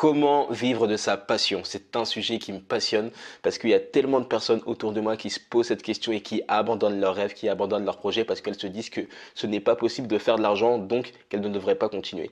Comment vivre de sa passion C'est un sujet qui me passionne parce qu'il y a tellement de personnes autour de moi qui se posent cette question et qui abandonnent leurs rêves, qui abandonnent leurs projets parce qu'elles se disent que ce n'est pas possible de faire de l'argent, donc qu'elles ne devraient pas continuer.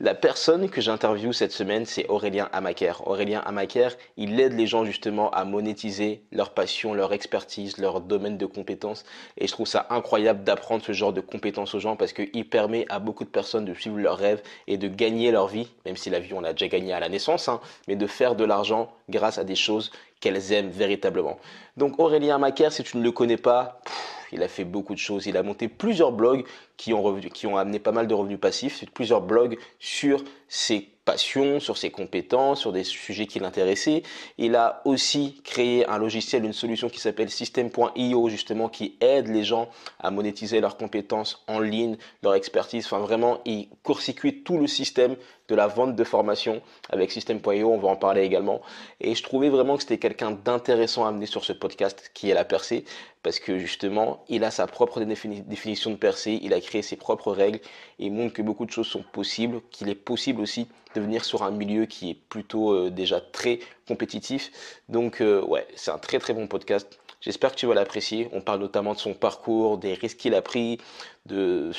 La personne que j'interviewe cette semaine, c'est Aurélien Amaker. Aurélien Amaker, il aide les gens justement à monétiser leur passion, leur expertise, leur domaine de compétences. Et je trouve ça incroyable d'apprendre ce genre de compétences aux gens parce qu'il permet à beaucoup de personnes de suivre leurs rêves et de gagner leur vie, même si la vie on l'a déjà gagnée à la naissance, hein, mais de faire de l'argent grâce à des choses qu'elles aiment véritablement. Donc Aurélien Amaker, si tu ne le connais pas, il a fait beaucoup de choses. Il a monté plusieurs blogs qui ont, qui ont amené pas mal de revenus passifs, plusieurs blogs sur ses passions, sur ses compétences, sur des sujets qui l'intéressaient. Il a aussi créé un logiciel, une solution qui s'appelle System.io, justement, qui aide les gens à monétiser leurs compétences en ligne, leur expertise. Enfin, vraiment, il court-circuite tout le système de la vente de formation avec System.io. On va en parler également. Et je trouvais vraiment que c'était quelqu'un d'intéressant à amener sur ce podcast qui est la percée parce que justement, il a sa propre définition de percée, il a créé ses propres règles, et il montre que beaucoup de choses sont possibles, qu'il est possible aussi de venir sur un milieu qui est plutôt euh, déjà très compétitif. Donc euh, ouais, c'est un très très bon podcast. J'espère que tu vas l'apprécier. On parle notamment de son parcours, des risques qu'il a pris, de,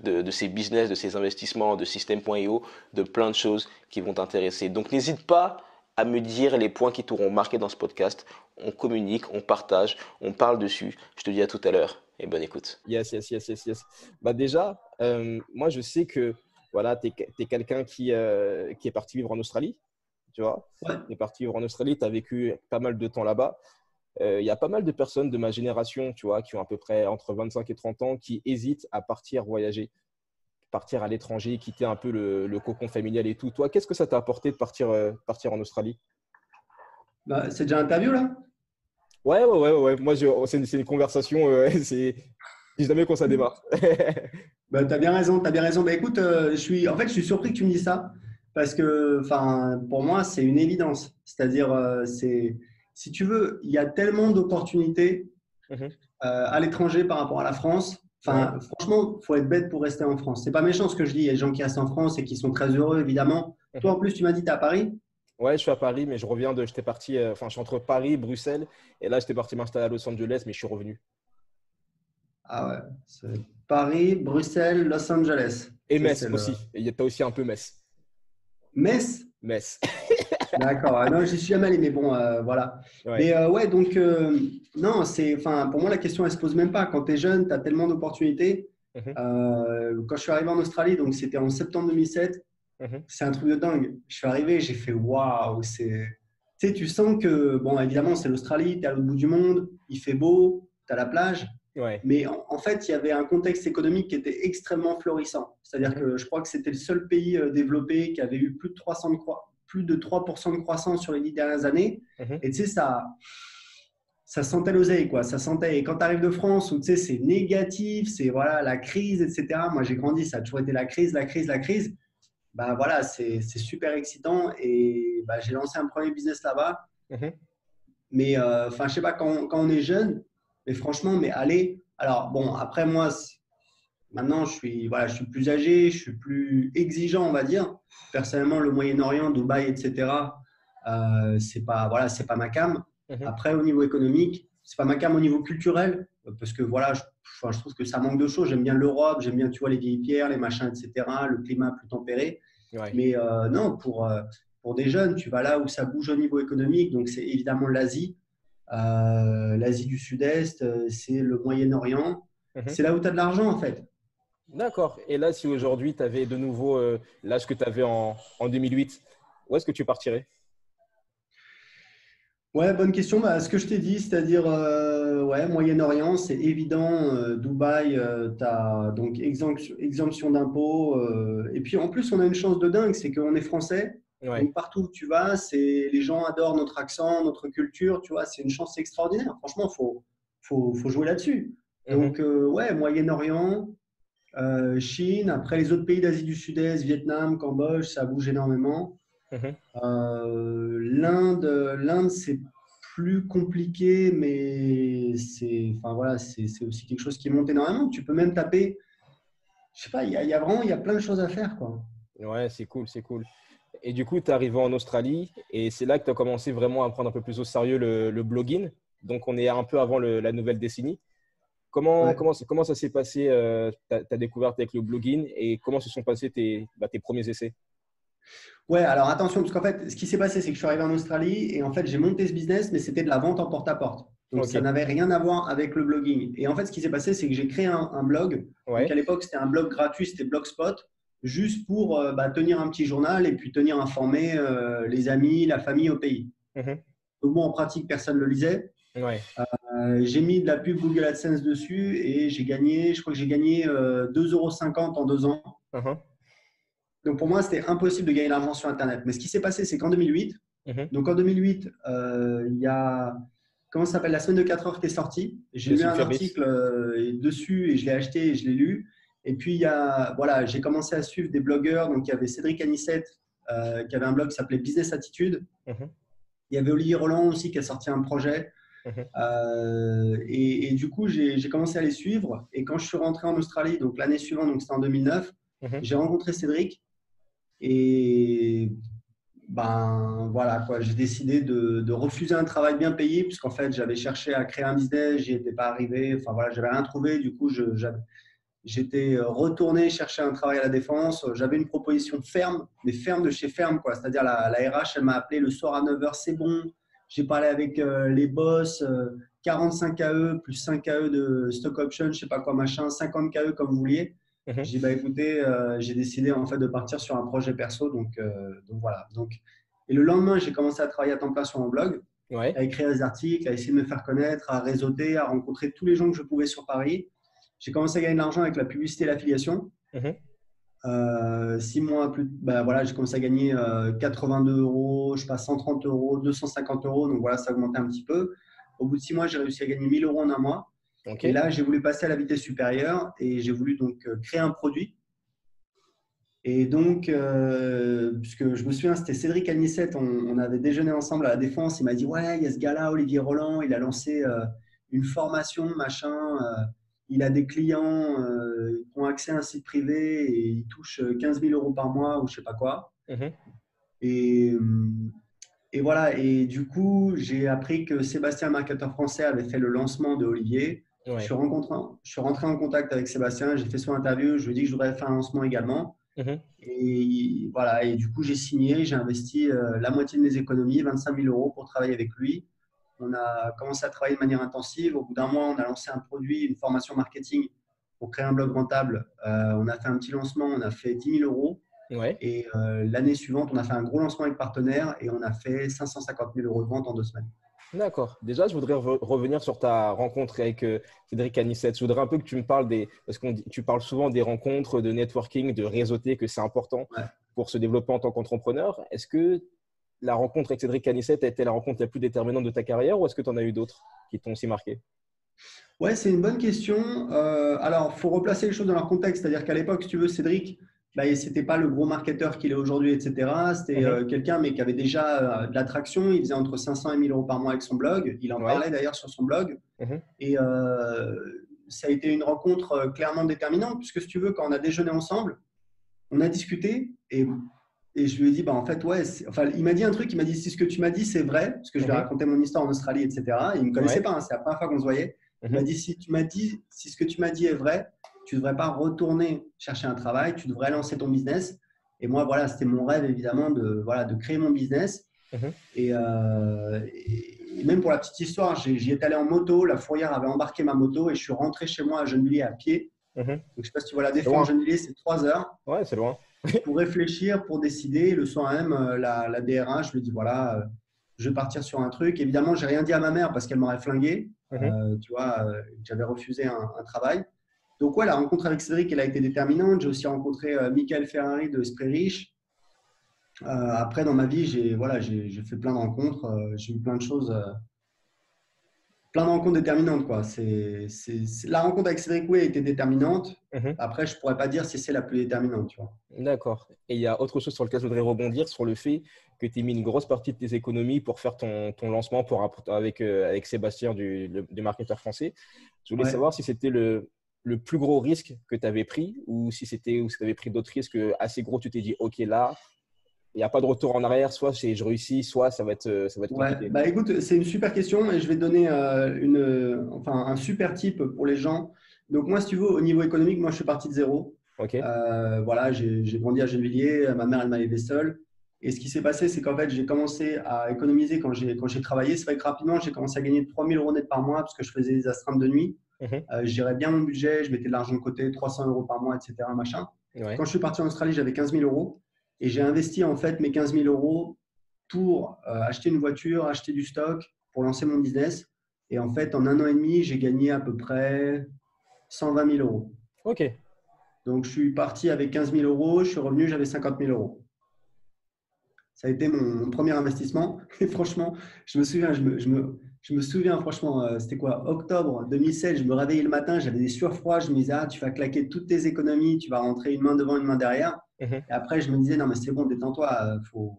de, de ses business, de ses investissements, de System.io, de plein de choses qui vont t'intéresser. Donc n'hésite pas à me dire les points qui t'auront marqué dans ce podcast. On communique, on partage, on parle dessus. Je te dis à tout à l'heure et bonne écoute. Yes, yes, yes, yes, yes. Bah déjà, euh, moi je sais que voilà, tu es, quelqu'un qui, euh, qui est parti vivre en Australie, tu vois. Tu es parti vivre en Australie, tu as vécu pas mal de temps là-bas. Euh, il y a pas mal de personnes de ma génération, tu vois, qui ont à peu près entre 25 et 30 ans, qui hésitent à partir voyager, partir à l'étranger, quitter un peu le, cocon familial et tout. Toi, qu'est-ce que ça t'a apporté de partir, euh, partir en Australie? Bah, C'est déjà interview là? Ouais, ouais, ouais, ouais. Moi, c'est une, une, conversation. c'est jamais qu'on ça démarre. bah, tu as bien raison. As bien raison. Bah, écoute, je suis, en fait, je suis surpris que tu me dises ça parce que pour moi, c'est une évidence. C'est-à-dire, c'est si tu veux, il y a tellement d'opportunités mhm. à l'étranger par rapport à la France. Enfin, franchement, faut être bête pour rester en France. C'est pas méchant ce que je dis. Il y a des gens qui restent en France et qui sont très heureux, évidemment. Mhm. Toi, en plus, tu m'as dit, tu es à Paris Ouais, je suis à Paris, mais je reviens de. J'étais parti. Enfin, je suis entre Paris, Bruxelles, et là, j'étais parti m'installer à Los Angeles, mais je suis revenu. Ah ouais. Paris, Bruxelles, Los Angeles. Et Metz aussi. Il y a aussi un peu Metz. Metz? Metz. D'accord. Non, j'y suis jamais allé, mais bon, euh, voilà. Mais euh, ouais, donc, euh, non, c'est, enfin, pour moi, la question, elle se pose même pas. Quand tu es jeune, tu as tellement d'opportunités. Mhm. quand je suis arrivé en Australie, donc c'était en septembre 2007, mhm. c'est un truc de dingue. Je suis arrivé, j'ai fait waouh, c'est. Tu sais, tu sens que, bon, évidemment, c'est l'Australie, tu es à l'autre bout du monde, il fait beau, tu as la plage. Mais en, fait, il y avait un contexte économique qui était extrêmement florissant. C'est-à-dire mhm. que je crois que c'était le seul pays développé qui avait eu plus de 300 de croix plus de 3% de croissance sur les dix dernières années. Mhm. Et tu sais, ça, ça sentait l'oseille, quoi. Ça sentait. Et quand tu arrives de France où tu sais, c'est négatif, c'est voilà, la crise, etc. Moi, j'ai grandi, ça a toujours été la crise, la crise, la crise. Bah voilà, c'est super excitant. Et bah, j'ai lancé un premier business là-bas. Mhm. Mais euh, enfin, je sais pas, quand, quand, on est jeune, mais franchement, mais allez. Alors, bon, après, moi, Maintenant, je suis, voilà, je suis plus âgé, je suis plus exigeant, on va dire. Personnellement, le Moyen-Orient, Dubaï, etc., euh, c'est pas, voilà, c'est pas ma cam. Mhm. Après, au niveau économique, c'est pas ma cam au niveau culturel, parce que voilà, je, je trouve que ça manque de choses. J'aime bien l'Europe, j'aime bien, tu vois, les vieilles pierres, les machins, etc., le climat plus tempéré. Mais euh, non, pour, euh, pour des jeunes, tu vas là où ça bouge au niveau économique. Donc, c'est évidemment l'Asie, euh, l'Asie du Sud-Est, c'est le Moyen-Orient. Mhm. C'est là où tu as de l'argent, en fait. D'accord. Et là, si aujourd'hui tu avais de nouveau euh, l'âge que tu avais en, 2008, où est-ce que tu partirais? Ouais, bonne question. Bah, ce que je t'ai dit, c'est-à-dire, euh, ouais, Moyen-Orient, c'est évident. Euh, Dubaï, tu as donc exemption, d'impôts. et puis en plus, on a une chance de dingue, c'est qu'on est français. Donc partout où tu vas, c'est les gens adorent notre accent, notre culture. Tu vois, c'est une chance extraordinaire. Franchement, faut faut, faut jouer là-dessus. Mhm. Donc ouais, Moyen-Orient, euh, Chine, après les autres pays d'Asie du Sud-Est, Vietnam, Cambodge, ça bouge énormément. Mhm. Euh, L'Inde, l'Inde c'est plus compliqué, mais c'est, enfin voilà, c'est aussi quelque chose qui monte énormément. Tu peux même taper, je sais pas, il y, a vraiment, il y a plein de choses à faire, quoi. Ouais, c'est cool, c'est cool. Et du coup, tu es arrivé en Australie et c'est là que tu as commencé vraiment à prendre un peu plus au sérieux le, blogging. Donc, on est un peu avant la nouvelle décennie. Comment, comment, comment ça s'est passé euh, ta, découverte avec le blogging et comment se sont passés tes, bah, tes premiers essais? Ouais, alors attention, parce qu'en fait, ce qui s'est passé, c'est que je suis arrivé en Australie et en fait, j'ai monté ce business, mais c'était de la vente en porte-à-porte. Donc, ça n'avait rien à voir avec le blogging. Et en fait, ce qui s'est passé, c'est que j'ai créé un, blog. Donc, à l'époque, c'était un blog gratuit, c'était Blogspot, juste pour euh, bah, tenir un petit journal et puis tenir informé euh, les amis, la famille au pays. Mhm. Donc, bon, en pratique, personne ne le lisait. Ouais. Euh, j'ai mis de la pub Google AdSense dessus et j'ai gagné, je crois que j'ai gagné 2,50 euros en deux ans. Uh-huh. Donc pour moi, c'était impossible de gagner l'argent sur Internet. Mais ce qui s'est passé, c'est qu'en 2008, uh-huh. donc en 2008, euh, il y a comment ça s'appelle? La semaine de 4 heures qui est sortie. J'ai lu un article euh, dessus et je l'ai acheté et je l'ai lu. Et puis il y a voilà, j'ai commencé à suivre des blogueurs. Donc il y avait Cédric Anissette qui avait un blog qui s'appelait Business Attitude. Uh-huh. Il y avait Olivier Roland aussi qui a sorti un projet. Mhm. Euh, et, du coup, j'ai commencé à les suivre. Et quand je suis rentré en Australie, donc l'année suivante, donc c'était en 2009, mhm. j'ai rencontré Cédric. Et ben voilà quoi, j'ai décidé de, refuser un travail bien payé puisqu'en fait j'avais cherché à créer un business, j'y étais pas arrivé. Enfin voilà, j'avais rien trouvé. Du coup, j'étais retourné chercher un travail à la défense. J'avais une proposition ferme, mais ferme de chez ferme quoi. C'est-à-dire la, la RH, elle m'a appelé le soir à 9h, c'est bon j'ai parlé avec euh, les boss, 45 euh, KE plus 5 KE de stock option, je sais pas quoi machin, 50 KE comme vous vouliez. Mhm. J'ai dit bah écoutez, euh, j'ai décidé en fait de partir sur un projet perso, donc, donc voilà. Donc et le lendemain, j'ai commencé à travailler à temps plein sur mon blog, à écrire des articles, à essayer de me faire connaître, à réseauter, à rencontrer tous les gens que je pouvais sur Paris. J'ai commencé à gagner de l'argent avec la publicité et l'affiliation. Mhm. Euh, six mois plus, bah voilà, j'ai commencé à gagner 82 euh, euros, je passe 130 euros, 250 euros, donc voilà, ça a augmenté un petit peu. Au bout de six mois, j'ai réussi à gagner 1000 euros en un mois. Et là, j'ai voulu passer à la vitesse supérieure et j'ai voulu donc euh, créer un produit. Et donc, puisque je me souviens, c'était Cédric Agnissette, on, avait déjeuné ensemble à la Défense. Il m'a dit Ouais, il y a ce gars-là, Olivier Roland, il a lancé une formation, machin il a des clients euh, qui ont accès à un site privé et il touche 15 000 euros par mois ou je sais pas quoi. Mhm. Et, et, voilà, et du coup, j'ai appris que Sébastien, marketeur français, avait fait le lancement de Olivier. Je, suis je suis rentré en contact avec Sébastien, j'ai fait son interview, je lui ai dit que je voudrais faire un lancement également. Mhm. Et voilà, et du coup, j'ai signé, j'ai investi euh, la moitié de mes économies, 25 000 euros pour travailler avec lui on a commencé à travailler de manière intensive. Au bout d'un mois, on a lancé un produit, une formation marketing pour créer un blog rentable. Euh, on a fait un petit lancement, on a fait 10 000 euros. Et euh, l'année suivante, on a fait un gros lancement avec partenaire et on a fait 550 000 euros de vente en deux semaines. D'accord. Déjà, je voudrais revenir sur ta rencontre avec euh, Cédric Anissette. Je voudrais un peu que tu me parles des. Parce que tu parles souvent des rencontres, de networking, de réseauter, que c'est important pour se développer en tant qu'entrepreneur. Est-ce que la rencontre avec Cédric Canissette a été la rencontre la plus déterminante de ta carrière ou est-ce que tu en as eu d'autres qui t'ont aussi marqué? Ouais, c'est une bonne question. Euh, alors, il faut replacer les choses dans leur contexte. C'est-à-dire qu'à l'époque, si tu veux, Cédric, bah, ce n'était pas le gros marketeur qu'il est aujourd'hui, etc. C'était mhm. euh, quelqu'un, mais qui avait déjà euh, de l'attraction. Il faisait entre 500 et 1000 euros par mois avec son blog. Il en parlait d'ailleurs sur son blog. Mhm. Et ça a été une rencontre clairement déterminante, puisque si tu veux, quand on a déjeuné ensemble, on a discuté et et je lui ai dit, bah, en fait, ouais, enfin, il m'a dit un truc, il m'a dit, si ce que tu m'as dit, c'est vrai, parce que je lui ai mhm. raconté mon histoire en Australie, etc. il ne me connaissait pas, hein, c'est la première fois qu'on se voyait. Il m'a mhm. dit, si tu m'as dit, si ce que tu m'as dit est vrai, tu ne devrais pas retourner chercher un travail, tu devrais lancer ton business. Et moi, voilà, c'était mon rêve, évidemment, de, voilà, de créer mon business. Mhm. Euh, et, même pour la petite histoire, j'y étais allé en moto, la fourrière avait embarqué ma moto et je suis rentré chez moi à Gennevilliers à pied. Donc, je ne sais pas si tu vois la défense, Gennevilliers, c'est trois heures. Ouais, c'est loin. pour réfléchir, pour décider. Le soir même, euh, la, la DRH, je lui dis voilà, euh, je vais partir sur un truc. Évidemment, j'ai rien dit à ma mère parce qu'elle m'aurait flingué. Mhm. Euh, tu vois, j'avais refusé un, travail. Donc, ouais, la rencontre avec Cédric, elle a été déterminante. J'ai aussi rencontré Michael Ferrari de Esprit Riche. après, dans ma vie, j'ai voilà, j'ai fait plein de rencontres. j'ai eu plein de choses plein de rencontres déterminantes. Quoi. C'est, La rencontre avec Cédric Way été déterminante. Mhm. Après, je ne pourrais pas dire si c'est la plus déterminante. Tu vois. D'accord. Et il y a autre chose sur lequel je voudrais rebondir, sur le fait que tu as mis une grosse partie de tes économies pour faire ton, ton lancement pour, avec, euh, avec Sébastien du, du marketeur français. Je voulais savoir si c'était le, le plus gros risque que tu avais pris ou si c'était ou si tu avais pris d'autres risques assez gros, tu t'es dit, OK, là, il n'y a pas de retour en arrière, soit je réussis, soit ça va être, ça va être compliqué. Bah, écoute, c'est une super question et je vais donner euh, une, enfin, un super type pour les gens. Donc moi, si tu veux, au niveau économique, moi je suis parti de zéro. Euh, voilà, j'ai grandi à Gennevilliers, ma mère elle m'a élevé seule. Et ce qui s'est passé, c'est qu'en fait, j'ai commencé à économiser quand j'ai travaillé. C'est vrai que rapidement, j'ai commencé à gagner 3000 euros net par mois parce que je faisais des astreintes de nuit. Euh, je gérais bien mon budget, je mettais de l'argent de côté, 300 euros par mois, etc. Machin. Quand je suis parti en Australie, j'avais 15 000 euros. Et j'ai investi en fait mes 15 000 euros pour euh, acheter une voiture, acheter du stock, pour lancer mon business. Et en fait, en un an et demi, j'ai gagné à peu près 120 000 euros. OK. Donc, je suis parti avec 15 000 euros, je suis revenu, j'avais 50 000 euros. Ça a été mon, premier investissement. Et franchement, je me souviens, je me, je me, je me souviens, franchement, euh, c'était quoi Octobre 2007, je me réveillais le matin, j'avais des sueurs froides, je me disais, ah, tu vas claquer toutes tes économies, tu vas rentrer une main devant, une main derrière. Mhm. Et après, je me disais, non, mais c'est bon, détends-toi, il euh, faut,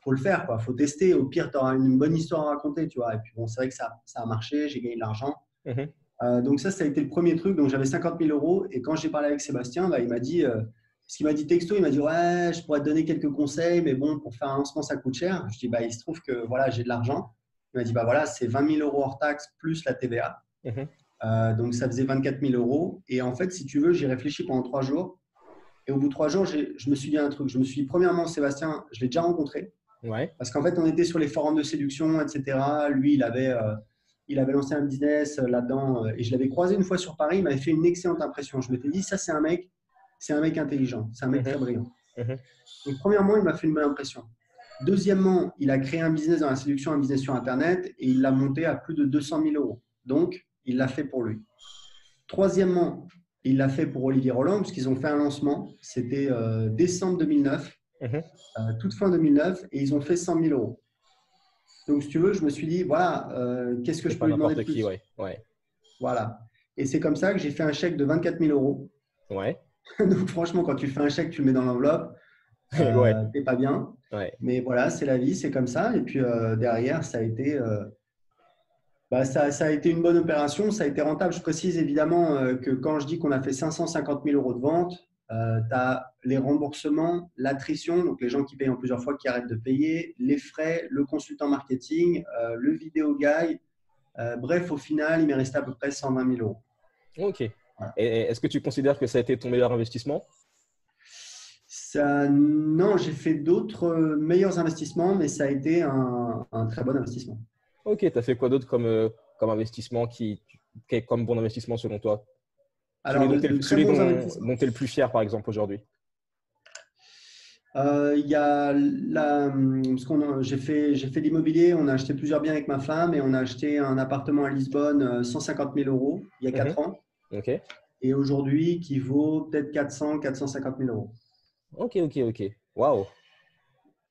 faut le faire, quoi. faut tester. Au pire, tu auras une bonne histoire à raconter, tu vois. Et puis, bon, c'est vrai que ça, ça a marché, j'ai gagné de l'argent. Mhm. Euh, donc, ça, ça a été le premier truc. Donc, j'avais 50 000 euros. Et quand j'ai parlé avec Sébastien, bah, il m'a dit, euh, ce qu'il m'a dit texto, il m'a dit, ouais, je pourrais te donner quelques conseils, mais bon, pour faire un lancement, ça coûte cher. Je dis, bah, il se trouve que voilà, j'ai de l'argent. Il m'a dit, bah voilà, c'est 20 000 euros hors taxe plus la TVA. Mhm. donc, ça faisait 24 000 euros. Et en fait, si tu veux, j'ai réfléchi pendant trois jours. Et au bout de trois jours, je me suis dit un truc. Je me suis dit, premièrement, Sébastien, je l'ai déjà rencontré. Ouais. Parce qu'en fait, on était sur les forums de séduction, etc. Lui, il avait, euh, il avait lancé un business euh, là-dedans. Euh, et je l'avais croisé une fois sur Paris. Il m'avait fait une excellente impression. Je m'étais dit, ça, c'est un mec, c'est un mec intelligent. C'est un mec très mhm. brillant. Mhm. Donc, premièrement, il m'a fait une bonne impression. Deuxièmement, il a créé un business dans la séduction, un business sur Internet, et il l'a monté à plus de 200 000 euros. Donc, il l'a fait pour lui. Troisièmement, il l'a fait pour Olivier Roland, puisqu'ils ont fait un lancement. C'était euh, décembre 2009, mhm. euh, toute fin 2009, et ils ont fait 100 000 euros. Donc, si tu veux, je me suis dit, voilà, euh, qu'est-ce que je peux lui demander de plus ouais. Ouais. Voilà. Et c'est comme ça que j'ai fait un chèque de 24 000 euros. Ouais. Donc, franchement, quand tu fais un chèque, tu le mets dans l'enveloppe. ouais. T'es pas bien. Ouais. Mais voilà, c'est la vie, c'est comme ça. Et puis derrière, ça a été bah, ça, a été une bonne opération, ça a été rentable. Je précise évidemment euh, que quand je dis qu'on a fait 550 000 euros de vente, euh, tu as les remboursements, l'attrition, donc les gens qui payent en plusieurs fois qui arrêtent de payer, les frais, le consultant marketing, euh, le vidéo guide. bref, au final, il m'est resté à peu près 120 000 euros. Ok. Et est-ce que tu considères que ça a été ton meilleur investissement? Ça, Non, j'ai fait d'autres meilleurs investissements, mais ça a été un très bon investissement. Ok, tu as fait quoi d'autre comme, euh, comme investissement qui, est comme bon investissement selon toi? Alors, celui dont tu es le plus fier, par exemple, aujourd'hui euh, il y a la, parce qu'on j'ai fait, j'ai fait l'immobilier, on a acheté plusieurs biens avec ma femme et on a acheté un appartement à Lisbonne 150 euh, 000 euros il y a 4 mhm. ans. Ok. Et aujourd'hui qui vaut peut-être 400, 450 000 euros. Ok, ok, ok. Waouh.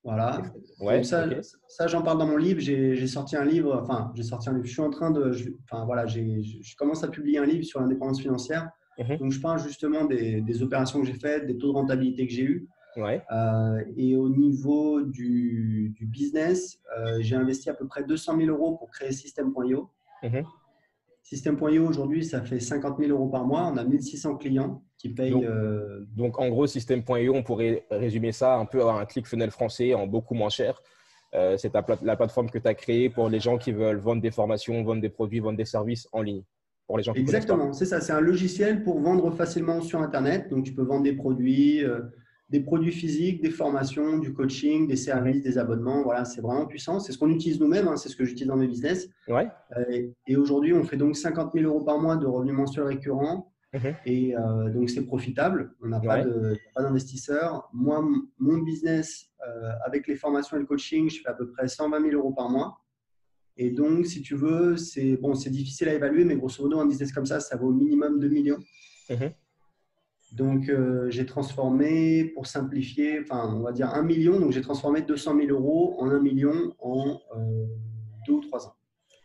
Voilà. Ouais, ça, ça j'en parle dans mon livre. J'ai sorti un livre. Enfin, j'ai sorti un livre. Je suis en train de. Je, enfin, voilà, je commence à publier un livre sur l'indépendance financière. Mhm. Donc, je parle justement des, des opérations que j'ai faites, des taux de rentabilité que j'ai eu. Ouais. Euh, et au niveau du, du business, euh, j'ai investi à peu près 200 000 euros pour créer System.io. Mhm. System.io aujourd'hui, ça fait 50 000 euros par mois. On a 1600 clients qui payent. Donc, euh, donc en gros, System.io, on pourrait résumer ça un peu à un click funnel français en beaucoup moins cher. Euh, c'est la plateforme que tu as créée pour les gens qui veulent vendre des formations, vendre des produits, vendre des services en ligne. Pour les gens qui Exactement, c'est ça. C'est un logiciel pour vendre facilement sur Internet. Donc, tu peux vendre des produits. Euh, des produits physiques, des formations, du coaching, des services, des abonnements. Voilà, c'est vraiment puissant. C'est ce qu'on utilise nous-mêmes, hein. c'est ce que j'utilise dans mes business. Ouais. Euh, et, aujourd'hui, on fait donc 50 000 euros par mois de revenus mensuels récurrents. Mhm. Et euh, donc, c'est profitable. On n'a pas d'investisseurs. Moi, mon business, euh, avec les formations et le coaching, je fais à peu près 120 000 euros par mois. Et donc, si tu veux, c'est bon, difficile à évaluer, mais grosso modo, un business comme ça, ça vaut au minimum 2 millions. Mhm. Donc, euh, j'ai transformé, pour simplifier, enfin, on va dire un million. Donc, j'ai transformé 200 000 euros en un million en euh, deux ou trois ans.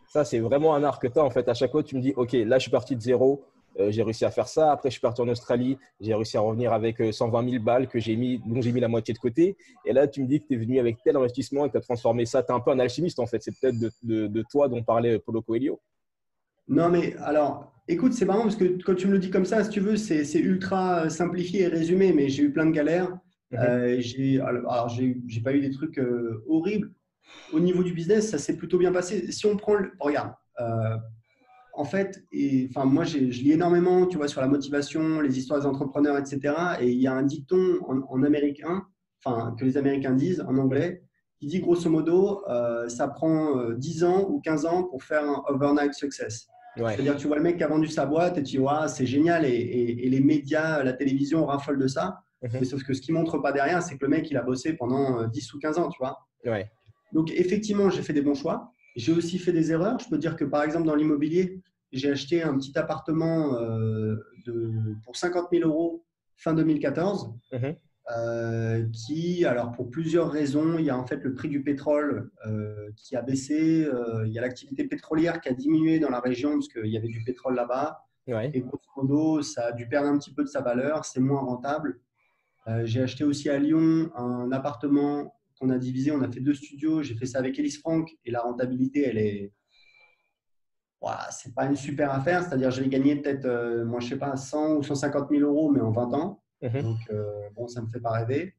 Ça, c'est vraiment un art que tu as. En fait, à chaque fois, tu me dis, OK, là, je suis parti de zéro. Euh, j'ai réussi à faire ça. Après, je suis parti en Australie. J'ai réussi à revenir avec 120 000 balles que j'ai mis, dont j'ai mis la moitié de côté. Et là, tu me dis que tu es venu avec tel investissement et que tu as transformé ça. Tu es un peu un alchimiste, en fait. C'est peut-être de, de, toi dont parlait Polo Coelho. Non, mais alors, Écoute, c'est marrant parce que quand tu me le dis comme ça, si tu veux, c'est ultra simplifié et résumé, mais j'ai eu plein de galères. Mhm. j'ai, alors, j'ai pas eu des trucs horribles. Au niveau du business, ça s'est plutôt bien passé. Si on prend le. Regarde, en fait, et, enfin, moi, je lis énormément, tu vois, sur la motivation, les histoires des entrepreneurs, etc. Et il y a un dicton en, américain, enfin, que les Américains disent en anglais, qui dit grosso modo, euh, ça prend 10 euh, ans ou 15 ans pour faire un overnight success. C'est-à-dire, tu vois le mec qui a vendu sa boîte et tu vois, c'est génial, et, les médias, la télévision raffolent de ça. Mhm. Mais sauf que ce qui montre pas derrière, c'est que le mec, il a bossé pendant 10 euh, ou 15 ans, tu vois. Donc, effectivement, j'ai fait des bons choix. J'ai aussi fait des erreurs. Je peux dire que par exemple, dans l'immobilier, j'ai acheté un petit appartement euh, de, pour 50 000 euros fin 2014. Mhm. Euh, qui, alors pour plusieurs raisons, il y a en fait le prix du pétrole euh, qui a baissé, il y a l'activité pétrolière qui a diminué dans la région parce qu'il y avait du pétrole là-bas. Et grosso modo, ça a dû perdre un petit peu de sa valeur, c'est moins rentable. J'ai acheté aussi à Lyon un appartement qu'on a divisé, on a fait deux studios. J'ai fait ça avec Elise Franck et la rentabilité, elle est. Voilà, c'est pas une super affaire. C'est-à-dire, je vais gagner peut-être, euh, moi, je sais pas, 100 ou 150 000 euros, mais en 20 ans. Mhm. Donc, euh, bon, ça me fait pas rêver.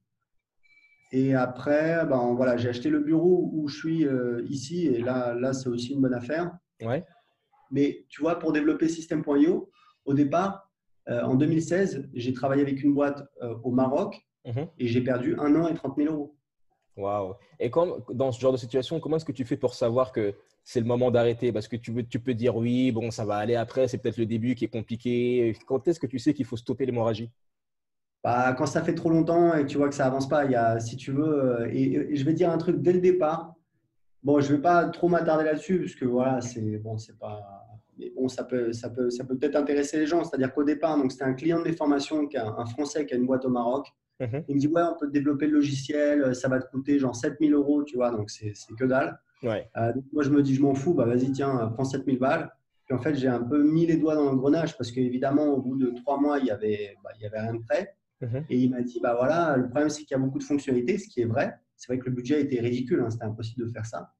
Et après, ben, voilà, j'ai acheté le bureau où je suis euh, ici. Et là, là c'est aussi une bonne affaire. Ouais. Mais tu vois, pour développer System.io, au départ, en 2016, j'ai travaillé avec une boîte au Maroc mhm. et j'ai perdu un an et 30 000 euros. Waouh. Et comme, dans ce genre de situation, comment est-ce que tu fais pour savoir que c'est le moment d'arrêter? Parce que tu, tu peux dire oui, bon, ça va aller après, c'est peut-être le début qui est compliqué. Quand est-ce que tu sais qu'il faut stopper l'hémorragie? Bah, Quand ça fait trop longtemps et que tu vois que ça avance pas, il y a, si tu veux, euh, et, je vais dire un truc dès le départ. Bon, je ne vais pas trop m'attarder là-dessus, parce que voilà, c'est bon, c'est pas. Mais bon, ça peut, ça peut, ça peut peut-être intéresser les gens. C'est-à-dire qu'au départ, donc c'était un client de mes formations, qui a, un Français qui a une boîte au Maroc. Mhm. Il me dit, ouais, on peut développer le logiciel, euh, ça va te coûter genre 7000 euros, tu vois, donc c'est que dalle. Ouais. Euh, moi, je me dis, je m'en fous, bah vas-y, tiens, prends 7000 balles. Puis en fait, j'ai un peu mis les doigts dans l'engrenage parce qu'évidemment, au bout de trois mois, il n'y avait, bah, il y avait rien de prêt. Mhm. Et il m'a dit, bah voilà, le problème, c'est qu'il y a beaucoup de fonctionnalités, ce qui est vrai. C'est vrai que le budget était ridicule, hein, c'était impossible de faire ça.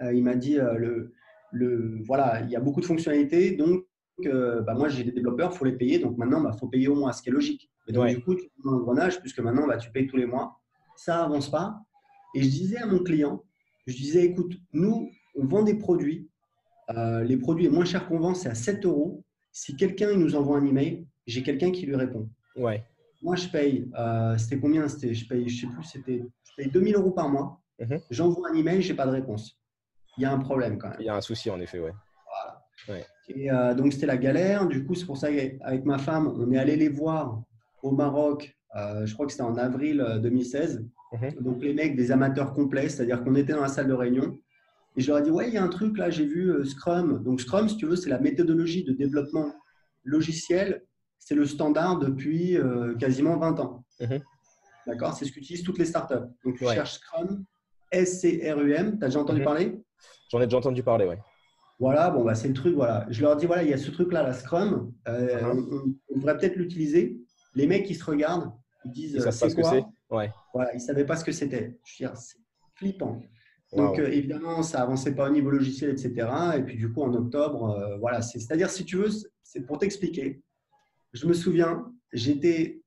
Euh, il m'a dit, le, le, voilà, il y a beaucoup de fonctionnalités, donc bah, moi, j'ai des développeurs, il faut les payer. Donc maintenant, il bah, faut payer au moins, ce qui est logique. Mais donc, du coup, tu es dans l'engrenage, puisque maintenant, bah, tu payes tous les mois. Ça avance pas. Et je disais à mon client, je disais, écoute, nous, on vend des produits. Euh, les produits les moins chers qu'on vend, c'est à 7 euros. Si quelqu'un nous envoie un email, j'ai quelqu'un qui lui répond. Ouais. Moi, je paye, euh, c'était combien? C'était, je paye, je sais plus, c'était, je paye 2000 euros par mois. Mhm. J'envoie un email, j'ai pas de réponse. Il y a un problème quand même. Il y a un souci en effet, ouais. Voilà. Et euh, donc, c'était la galère. Du coup, c'est pour ça qu'avec ma femme, on est allé les voir au Maroc. je crois que c'était en avril 2016. Mhm. Donc les mecs, des amateurs complets, c'est-à-dire qu'on était dans la salle de réunion. Et je leur ai dit, ouais, il y a un truc là, j'ai vu euh, Scrum. Donc Scrum, si tu veux, c'est la méthodologie de développement logiciel. C'est le standard depuis euh, quasiment 20 ans. Mhm. D'accord? C'est ce qu'utilisent toutes les startups. Donc tu cherches Scrum, S-C-R-U-M. Tu as déjà entendu mhm. parler? J'en ai déjà entendu parler, oui. Voilà, bon, bah, c'est le truc. Voilà. Je leur dis, voilà, il y a ce truc-là, la Scrum. Euh, uh-huh. on, devrait peut-être l'utiliser. Les mecs, ils se regardent, ils disent, ils savent pas ce que c'est. Ouais. Voilà, ils ne savaient pas ce que c'était. Je veux dire, c'est flippant. Donc, euh, évidemment, ça avançait pas au niveau logiciel, etc. Et puis, du coup, en octobre, euh, voilà. C'est-à-dire, si tu veux, c'est pour t'expliquer. Je me souviens, j'étais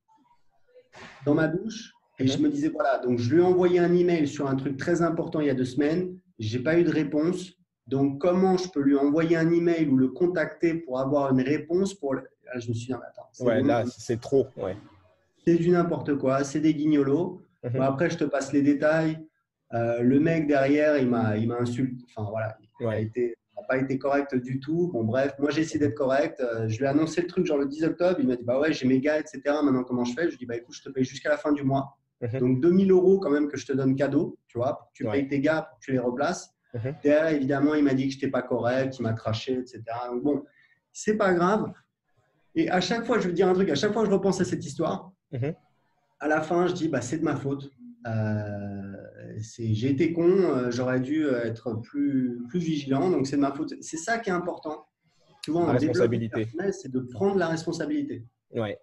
dans ma douche et je mhm. me disais, voilà, donc je lui ai envoyé un email sur un truc très important il y a deux semaines. J'ai pas eu de réponse. Donc, comment je peux lui envoyer un email ou le contacter pour avoir une réponse pour... je me suis dit, attends. Ouais, là, c'est trop. Ouais c'est du n'importe quoi, c'est des guignolos. Mhm. après, je te passe les détails. Euh, le mec derrière, il m'a, il m'a insulté. Enfin voilà, il n'a été, pas été correct du tout. Bon bref, moi j'ai essayé d'être correct. Euh, je lui ai annoncé le truc genre le 10 octobre. Il m'a dit bah ouais, j'ai mes gars, etc. Maintenant comment je fais? Je lui ai dit bah écoute, je te paye jusqu'à la fin du mois. Mhm. Donc 2000 euros quand même que je te donne cadeau, tu vois. Tu payes tes gars pour que tu les replaces. Mhm. Derrière, évidemment, il m'a dit que je n'étais pas correct, il m'a craché, etc. Donc bon, c'est pas grave. Et à chaque fois, je veux dire un truc, à chaque fois que je repense à cette histoire, Mhm. À la fin, je dis, bah, c'est de ma faute. Euh, j'ai été con, euh, j'aurais dû être plus, plus vigilant, donc c'est de ma faute. C'est ça qui est important. Souvent, la responsabilité. C'est de prendre la responsabilité. Ouais.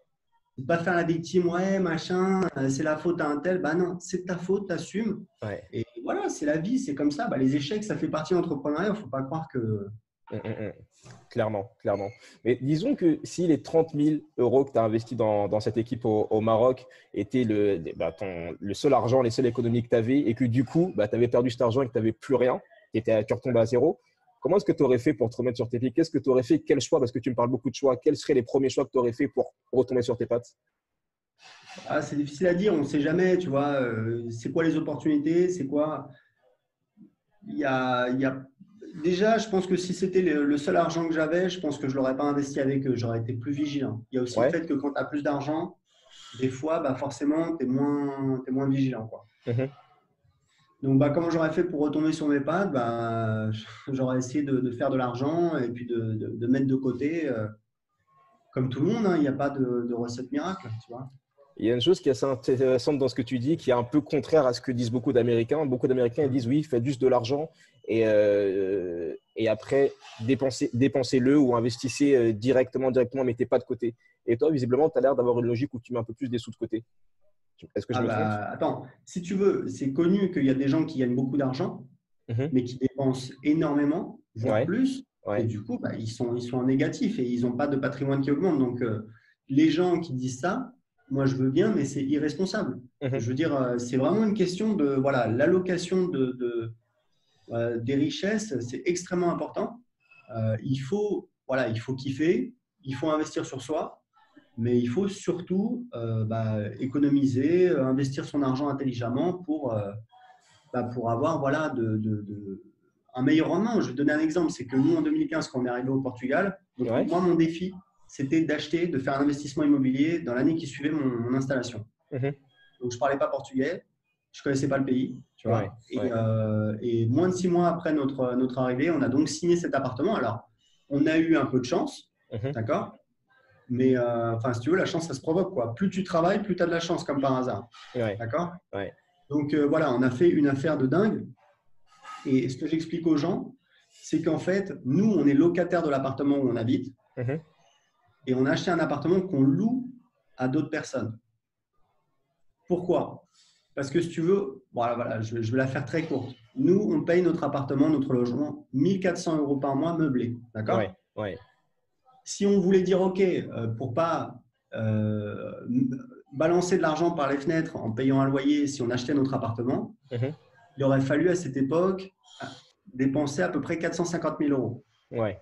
De pas faire la victime, ouais, machin, euh, c'est la faute à un tel. Bah non, c'est ta faute, t'assumes. Ouais. Et voilà, c'est la vie, c'est comme ça. Bah, les échecs, ça fait partie de l'entrepreneuriat. Il ne faut pas croire que Hum, hum, hum. Clairement, clairement. Mais disons que si les 30 000 euros que tu as investis dans, cette équipe au, Maroc étaient le, bah, le seul argent, les seules économies que tu avais, et que du coup, bah, tu avais perdu cet argent et que tu n'avais plus rien, étais, tu retombais à zéro, comment est-ce que tu aurais fait pour te remettre sur tes pieds? Qu'est-ce que tu aurais fait? Quel choix? Parce que tu me parles beaucoup de choix. Quels seraient les premiers choix que tu aurais fait pour retomber sur tes pattes? Ah, C'est difficile à dire, on ne sait jamais, tu vois. Euh, c'est quoi les opportunités? C'est quoi? Il y a, il y a déjà, je pense que si c'était le, seul argent que j'avais, je pense que je ne l'aurais pas investi avec eux. J'aurais été plus vigilant. Il y a aussi le fait que quand tu as plus d'argent, des fois, bah, forcément, tu es moins, es moins vigilant. Quoi. Mhm. Donc, bah, comment j'aurais fait pour retomber sur mes pattes? Bah, J'aurais essayé de, faire de l'argent et puis de, mettre de côté. Euh, comme tout le monde, hein. il n'y a pas de, recette miracle. Tu vois il y a une chose qui est assez intéressante dans ce que tu dis, qui est un peu contraire à ce que disent beaucoup d'Américains. Beaucoup d'Américains disent oui, faites juste de l'argent et, euh, et après dépensez, dépensez-le ou investissez euh, directement, directement, mettez pas de côté. Et toi, visiblement, tu as l'air d'avoir une logique où tu mets un peu plus des sous de côté. Est-ce que je ah me bah, Attends, si tu veux, c'est connu qu'il y a des gens qui gagnent beaucoup d'argent, mhm. mais qui dépensent énormément, voire plus. Et du coup, bah, ils, sont, ils sont en négatif et ils n'ont pas de patrimoine qui augmente. Donc, euh, les gens qui disent ça, moi je veux bien, mais c'est irresponsable. Mhm. Je veux dire, euh, c'est vraiment une question de voilà, l'allocation de, euh, des richesses, c'est extrêmement important. Euh, il faut voilà, il faut kiffer, il faut investir sur soi, mais il faut surtout bah, économiser, investir son argent intelligemment pour bah, pour avoir voilà de, un meilleur rendement. Je vais donner un exemple, c'est que nous en 2015 quand on est arrivé au Portugal, moi mon défi c'était d'acheter, de faire un investissement immobilier dans l'année qui suivait mon, installation. Mhm. Donc, je ne parlais pas portugais, je ne connaissais pas le pays. Tu vois euh, et, moins de six mois après notre, notre arrivée, on a donc signé cet appartement. Alors, on a eu un peu de chance, mhm. d'accord Mais euh, enfin, si tu veux, la chance, ça se provoque. Quoi. Plus tu travailles, plus tu as de la chance, comme par hasard. D'accord Donc, euh, voilà, on a fait une affaire de dingue. Et ce que j'explique aux gens, c'est qu'en fait, nous, on est locataire de l'appartement où on habite. Mhm et on a acheté un appartement qu'on loue à d'autres personnes. Pourquoi? Parce que si tu veux, voilà, voilà je, vais la faire très courte. Nous, on paye notre appartement, notre logement, 1400 euros par mois meublé. D'accord? Oui. Si on voulait dire OK, euh, pour pas euh, balancer de l'argent par les fenêtres en payant un loyer si on achetait notre appartement, mhm. il aurait fallu à cette époque dépenser à peu près 450 000 euros. Ouais.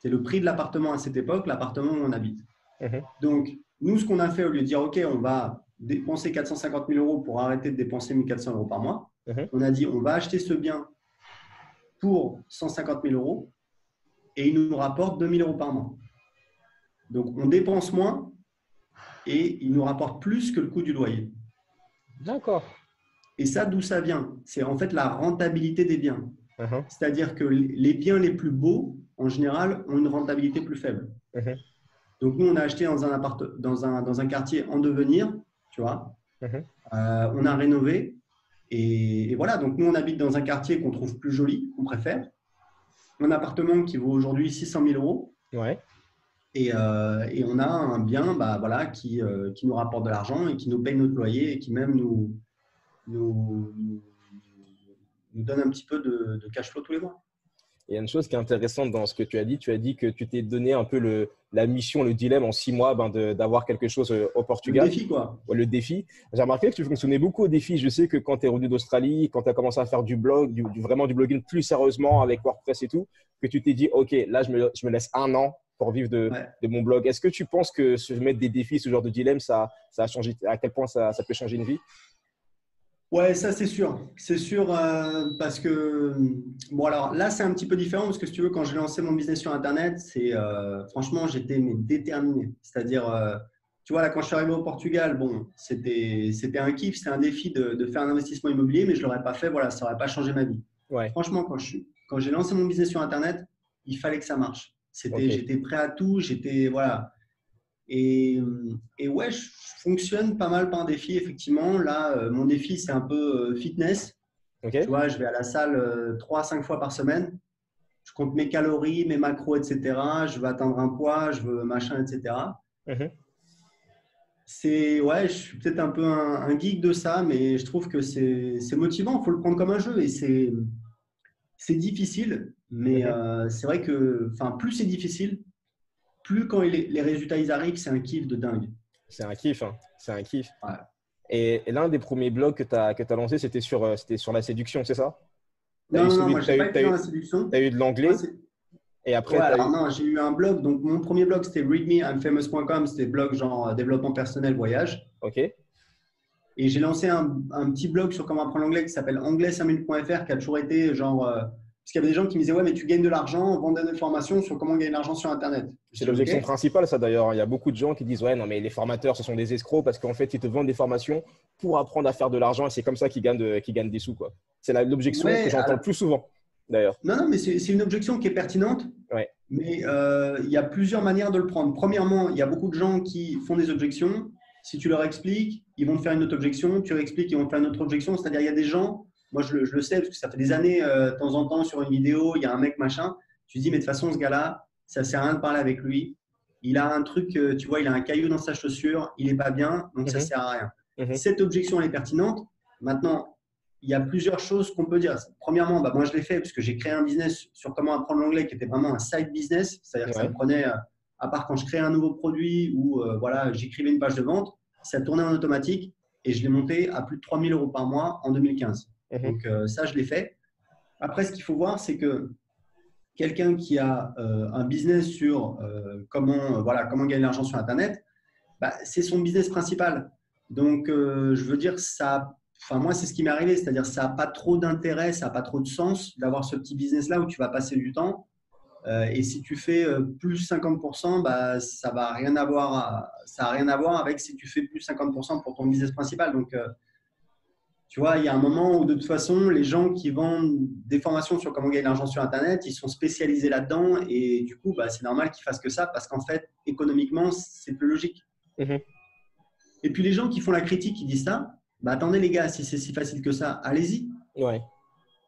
C'est le prix de l'appartement à cette époque, l'appartement où on habite. Mhm. Donc, nous, ce qu'on a fait, au lieu de dire, OK, on va dépenser 450 000 euros pour arrêter de dépenser 1400 euros par mois, mhm. on a dit, on va acheter ce bien pour 150 000 euros et il nous rapporte 2 000 euros par mois. Donc, on dépense moins et il nous rapporte plus que le coût du loyer. D'accord. Et ça, d'où ça vient? C'est en fait la rentabilité des biens. Mhm. C'est-à-dire que les biens les plus beaux, en général, ont une rentabilité plus faible. Mhm. Donc, nous, on a acheté dans un, appart dans un, dans un quartier en devenir, tu vois. Mhm. Euh, on a rénové. Et, voilà, donc nous, on habite dans un quartier qu'on trouve plus joli, qu'on préfère. Un appartement qui vaut aujourd'hui 600 000 euros. Ouais. Et, euh, et, on a un bien bah, voilà, qui, euh, qui nous rapporte de l'argent et qui nous paye notre loyer et qui même nous, nous, nous donne un petit peu de, de cash flow tous les mois. Il y a une chose qui est intéressante dans ce que tu as dit. Tu as dit que tu t'es donné un peu le, la mission, le dilemme en six mois ben d'avoir quelque chose euh, au Portugal. Le défi, quoi. le défi. J'ai remarqué que tu fonctionnais beaucoup au défi. Je sais que quand tu es revenu d'Australie, quand tu as commencé à faire du blog, du, vraiment du blogging plus sérieusement avec WordPress et tout, que tu t'es dit, OK, là, je me, je me, laisse un an pour vivre de, de mon blog. Est-ce que tu penses que se mettre des défis, ce genre de dilemme, ça, ça a changé À quel point ça, ça peut changer une vie? Ouais, ça c'est sûr. C'est sûr euh, parce que, bon alors là c'est un petit peu différent parce que si tu veux, quand j'ai lancé mon business sur Internet, c'est euh, franchement j'étais mais déterminé. C'est-à-dire, euh, tu vois là quand je suis arrivé au Portugal, bon c'était un kiff, c'était un défi de, de, faire un investissement immobilier, mais je l'aurais pas fait, voilà, ça aurait pas changé ma vie. Ouais. Franchement quand je quand j'ai lancé mon business sur Internet, il fallait que ça marche. C'était, j'étais prêt à tout, j'étais voilà. Et, et, ouais, je fonctionne pas mal par défi, effectivement. Là, euh, mon défi, c'est un peu euh, fitness. Tu vois, je vais à la salle 3 euh, à 5 fois par semaine. Je compte mes calories, mes macros, etc. Je veux atteindre un poids, je veux machin, etc. Mhm. C'est, ouais, je suis peut-être un peu un, un, geek de ça, mais je trouve que c'est motivant. Il faut le prendre comme un jeu et c'est difficile. Mais c'est vrai que plus c'est difficile, plus quand les résultats ils arrivent, c'est un kiff de dingue. C'est un kiff, hein. c'est un kiff. Et, l'un des premiers blogs que tu as, que as lancé, c'était sur, euh, sur la séduction, c'est ça? Non, non, moi, j'ai pas été dans la séduction. Tu as eu de l'anglais? Et après, non, j'ai eu un blog. Donc, mon premier blog, c'était readmeimfamous.com. C'était blog genre euh, développement personnel, voyage. OK. Et j'ai lancé un, un, petit blog sur comment apprendre l'anglais qui s'appelle anglais5000.fr qui a toujours été genre euh, parce qu'il y avait des gens qui me disaient Ouais, mais tu gagnes de l'argent en vendant des formations sur comment gagner de l'argent sur Internet. C'est l'objection principale, ça d'ailleurs. Il y a beaucoup de gens qui disent Ouais, non, mais les formateurs, ce sont des escrocs parce qu'en fait, ils te vendent des formations pour apprendre à faire de l'argent et c'est comme ça qu'ils gagnent, gagnent des sous. quoi. C'est l'objection que j'entends le plus souvent, d'ailleurs. Non, non, mais c'est une objection qui est pertinente. Ouais. Mais euh, il y a plusieurs manières de le prendre. Premièrement, il y a beaucoup de gens qui font des objections. Si tu leur expliques, ils vont te faire une autre objection. Tu leur expliques, ils vont te faire une autre objection. C'est-à-dire, il y a des gens moi, je le, sais parce que ça fait des années, euh, de temps en temps, sur une vidéo, il y a un mec machin. Tu te dis, mais de toute façon, ce gars-là, ça sert à rien de parler avec lui. Il a un truc, euh, tu vois, il a un caillou dans sa chaussure, il n'est pas bien, donc ça ne mhm. sert à rien. Mhm. Cette objection elle est pertinente. Maintenant, il y a plusieurs choses qu'on peut dire. Premièrement, bah, moi, je l'ai fait parce que j'ai créé un business sur comment apprendre l'anglais qui était vraiment un side business. C'est-à-dire que ça me prenait, euh, à part quand je créais un nouveau produit ou voilà, j'écrivais une page de vente, ça tournait en automatique et je l'ai monté à plus de 3000 euros par mois en 2015. Mhm. Donc euh, ça, je l'ai fait. Après, ce qu'il faut voir, c'est que quelqu'un qui a euh, un business sur euh, comment, voilà, comment gagner de l'argent sur Internet, bah, c'est son business principal. Donc, je veux dire, ça, moi, c'est ce qui m'est arrivé, c'est-à-dire ça n'a pas trop d'intérêt, ça n'a pas trop de sens d'avoir ce petit business-là où tu vas passer du temps. et si tu fais plus 50%, bah, ça va rien a rien à voir avec si tu fais plus 50% pour ton business principal. Donc, tu vois, il y a un moment où de toute façon, les gens qui vendent des formations sur comment gagner de l'argent sur Internet, ils sont spécialisés là-dedans et du coup, bah, c'est normal qu'ils fassent que ça parce qu'en fait, économiquement, c'est plus logique. Mhm. Et puis les gens qui font la critique, qui disent ça, bah attendez les gars, si c'est si facile que ça, allez-y. Ouais.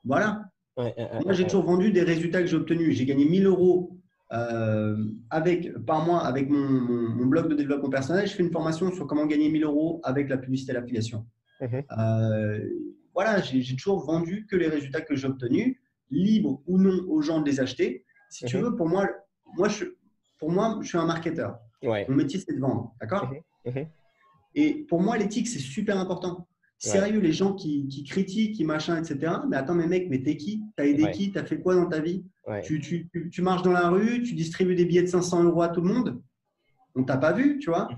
Voilà. Moi, j'ai toujours vendu des résultats que j'ai obtenus. J'ai gagné 1000 euros euh, avec, par mois avec mon, mon, blog de développement personnel. Je fais une formation sur comment gagner 1000 euros avec la publicité et l'affiliation. Mhm. Euh, voilà, j'ai toujours vendu que les résultats que j'ai obtenus, libres ou non aux gens de les acheter. Si tu mhm. veux, pour moi, moi je, pour moi, je suis un marketeur. Mon métier, c'est de vendre. D'accord mhm. Et pour moi, l'éthique, c'est super important. Sérieux, les gens qui, qui, critiquent, qui machin, etc. Mais attends, mais mec, mais t'es qui? T'as aidé qui? T'as fait quoi dans ta vie? Tu, tu, tu, marches dans la rue, tu distribues des billets de 500 euros à tout le monde? On t'a pas vu, tu vois?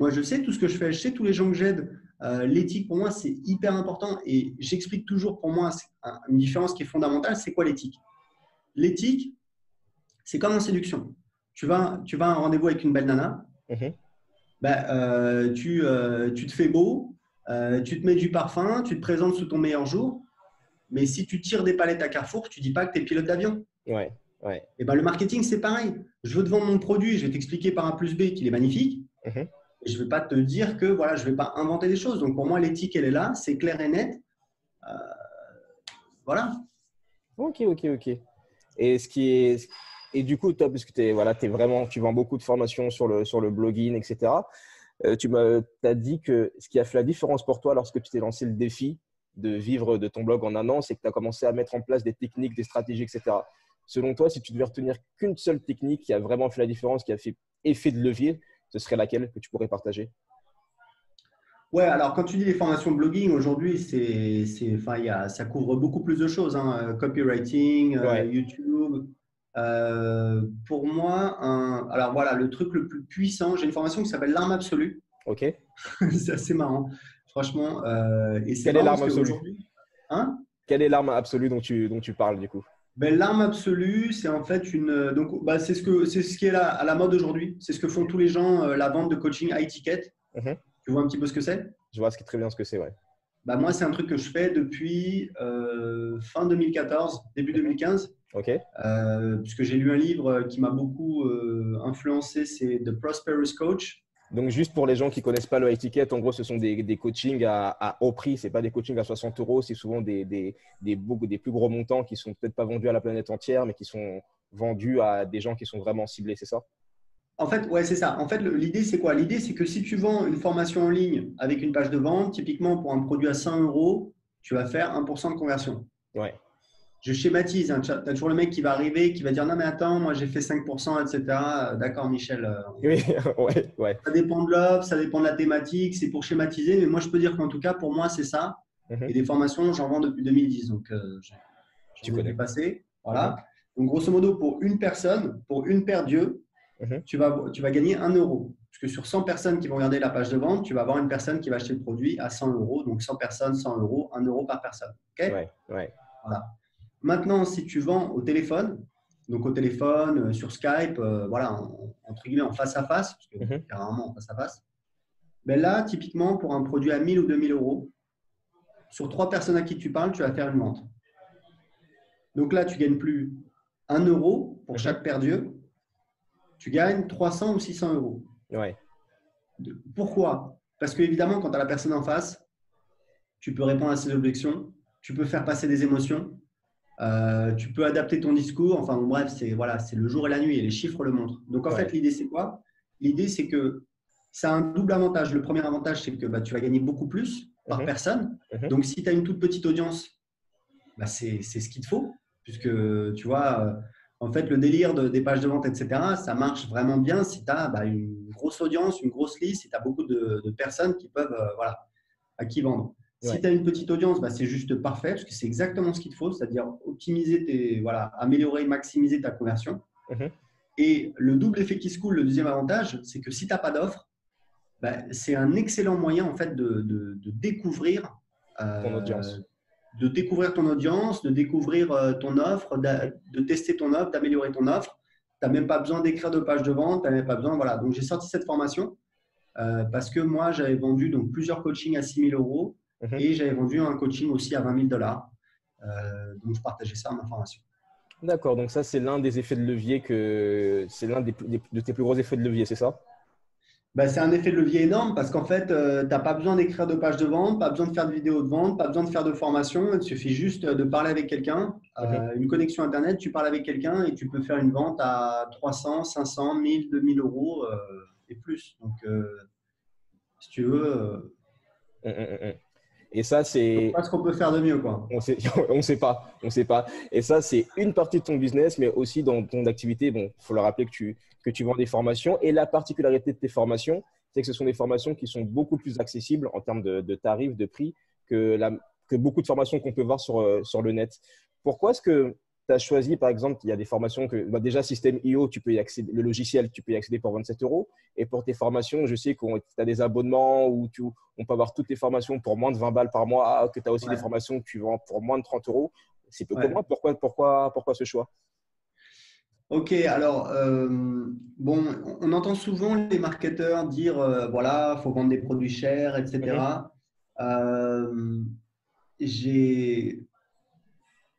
Moi, je sais tout ce que je fais. Je sais tous les gens que j'aide. Euh, l'éthique, pour moi, c'est hyper important et j'explique toujours pour moi une différence qui est fondamentale. C'est quoi l'éthique? L'éthique, c'est comme en séduction. Tu vas, tu vas à un rendez-vous avec une belle nana, mhm. bah, euh, tu, euh, tu, te fais beau, tu te mets du parfum, tu te présentes sous ton meilleur jour. Mais si tu tires des palettes à Carrefour, tu dis pas que tu es pilote d'avion. Ouais, ouais. Et ben, le marketing, c'est pareil. Je veux te vendre mon produit, je vais t'expliquer par A plus B qu'il est magnifique. Je ne vais pas te dire que voilà, je ne vais pas inventer des choses. Donc pour moi, l'éthique, elle est là, c'est clair et net. Euh, voilà. Ok, ok, ok. Et ce qui est et du coup, toi, parce que es, voilà, es vraiment, tu vends beaucoup de formations sur le, sur le blogging, etc. Euh, tu m'as as dit que ce qui a fait la différence pour toi lorsque tu t'es lancé le défi de vivre de ton blog en un an, c'est que tu as commencé à mettre en place des techniques, des stratégies, etc. Selon toi, si tu devais retenir qu'une seule technique qui a vraiment fait la différence, qui a fait effet de levier, ce serait laquelle que tu pourrais partager? Ouais, alors quand tu dis les formations blogging, aujourd'hui, c'est, c'est, enfin, ça couvre beaucoup plus de choses. Hein. Euh, copywriting, euh, YouTube. Euh, pour moi, alors voilà, le truc le plus puissant, j'ai une formation qui s'appelle l'arme absolue. Ok. c'est assez marrant, franchement. et c'est Quelle est l'arme absolue? hein? Quelle est l'arme absolue dont tu, dont tu parles du coup? Ben, L'arme absolue, c'est en fait une. Donc, bah, c'est ce, que, c'est ce qui est là, à la mode aujourd'hui. C'est ce que font tous les gens, euh, la vente de coaching high ticket. Mhm. Tu vois un petit peu ce que c'est? Je vois ce qui est très bien ce que c'est, ouais. Bah, moi, c'est un truc que je fais depuis euh, fin 2014, début 2015. Ok. Euh, puisque j'ai lu un livre qui m'a beaucoup influencé, c'est The Prosperous Coach donc, juste pour les gens qui ne connaissent pas le high en gros, ce sont des, des coachings à, à, haut prix. Ce pas des coachings à 60 euros. C'est souvent des, des, des, des, plus gros montants qui ne sont peut-être pas vendus à la planète entière, mais qui sont vendus à des gens qui sont vraiment ciblés. C'est ça? En fait, ouais, c'est ça. En fait, l'idée, c'est quoi? L'idée, c'est que si tu vends une formation en ligne avec une page de vente, typiquement pour un produit à 100 euros, tu vas faire 1% de conversion. Ouais. Je schématise. Hein. Tu as toujours le mec qui va arriver, qui va dire non, mais attends, moi j'ai fait 5%, etc. D'accord, Michel. Euh, oui, ouais, ouais. Ça dépend de l'offre, ça dépend de la thématique, c'est pour schématiser. Mais moi, je peux dire qu'en tout cas, pour moi, c'est ça. Mhm. Et des formations, j'en vends depuis 2010. Donc, euh, tu connais. Passé. Voilà. Mhm. Donc, grosso modo, pour une personne, pour une paire d'yeux, mhm. tu, vas, tu vas gagner 1 euro. Parce que sur 100 personnes qui vont regarder la page de vente, tu vas avoir une personne qui va acheter le produit à 100 euros. Donc 100 personnes, 100 euros, 1 euro par personne. OK? Ouais, ouais. Voilà. Maintenant, si tu vends au téléphone, donc au téléphone, euh, sur Skype, euh, voilà, en, entre guillemets en face à face, parce que mm rarement en face à face, ben là, typiquement, pour un produit à 1000 ou 2000 euros, sur trois personnes à qui tu parles, tu vas faire une vente. Donc là, tu gagnes plus 1 euro pour mhm. chaque paire d'yeux, tu gagnes 300 ou 600 euros. Ouais. Pourquoi? Parce que évidemment, quand tu as la personne en face, tu peux répondre à ses objections, tu peux faire passer des émotions, euh, tu peux adapter ton discours. Enfin, bref, c'est voilà, c'est le jour et la nuit et les chiffres le montrent. Donc, en fait, l'idée, c'est quoi? L'idée, c'est que ça a un double avantage. Le premier avantage, c'est que bah, tu vas gagner beaucoup plus par mhm. personne. Mhm. Donc, si tu as une toute petite audience, bah, c'est ce qu'il te faut. Puisque, tu vois, euh, en fait, le délire de, des pages de vente, etc., ça marche vraiment bien si tu as bah, une grosse audience, une grosse liste, si tu as beaucoup de, personnes qui peuvent, euh, voilà, à qui vendre. Si tu as une petite audience, bah, c'est juste parfait parce que c'est exactement ce qu'il te faut, c'est-à-dire optimiser tes, voilà, améliorer, maximiser ta conversion. Mhm. Et le double effet qui se coule, le deuxième avantage, c'est que si tu n'as pas d'offre, bah, c'est un excellent moyen en fait de, de, découvrir euh, ton audience. De découvrir ton audience, de découvrir euh, ton offre, de, tester ton offre, d'améliorer ton offre. Tu n'as même pas besoin d'écrire de page de vente, tu n'as même pas besoin. Voilà. Donc j'ai sorti cette formation euh, parce que moi j'avais vendu donc, plusieurs coachings à 6 000 euros Mhm. Et j'avais vendu un coaching aussi à 20 000 dollars. Euh, donc, je partageais ça en information. D'accord, donc ça, c'est l'un des effets de levier que c'est l'un des, de tes plus gros effets de levier, c'est ça? Bah, C'est un effet de levier énorme parce qu'en fait, euh, tu n'as pas besoin d'écrire de pages de vente, pas besoin de faire de vidéos de vente, pas besoin de faire de formation. Il suffit juste de parler avec quelqu'un, euh, une connexion Internet, tu parles avec quelqu'un et tu peux faire une vente à 300, 500, 1000, 2000 euros et plus. Donc, si tu veux. Hum, hum, hum, et ça, c'est. Pas ce qu'on peut faire de mieux, quoi. On sait, on sait pas, on sait pas. Et ça, c'est une partie de ton business, mais aussi dans ton activité. Bon, il faut le rappeler que tu, que tu vends des formations. Et la particularité de tes formations, c'est que ce sont des formations qui sont beaucoup plus accessibles en termes de, de tarifs, de prix, que, la, que beaucoup de formations qu'on peut voir sur, euh, sur le net. Pourquoi est-ce que tu as choisi, par exemple, il y a des formations que, bah, déjà, Système IO, tu peux y accéder, le logiciel, tu peux y accéder pour 27 euros. Et pour tes formations, je sais que tu as des abonnements où tu, on peut avoir toutes tes formations pour moins de 20 balles par mois, ah, que tu as aussi des formations que tu vends pour moins de 30 euros. C'est peu ouais. Pourquoi, pourquoi, pourquoi ce choix? Ok, alors, euh, bon, on entend souvent les marketeurs dire, euh, voilà, il faut vendre des produits chers, etc. Euh, j'ai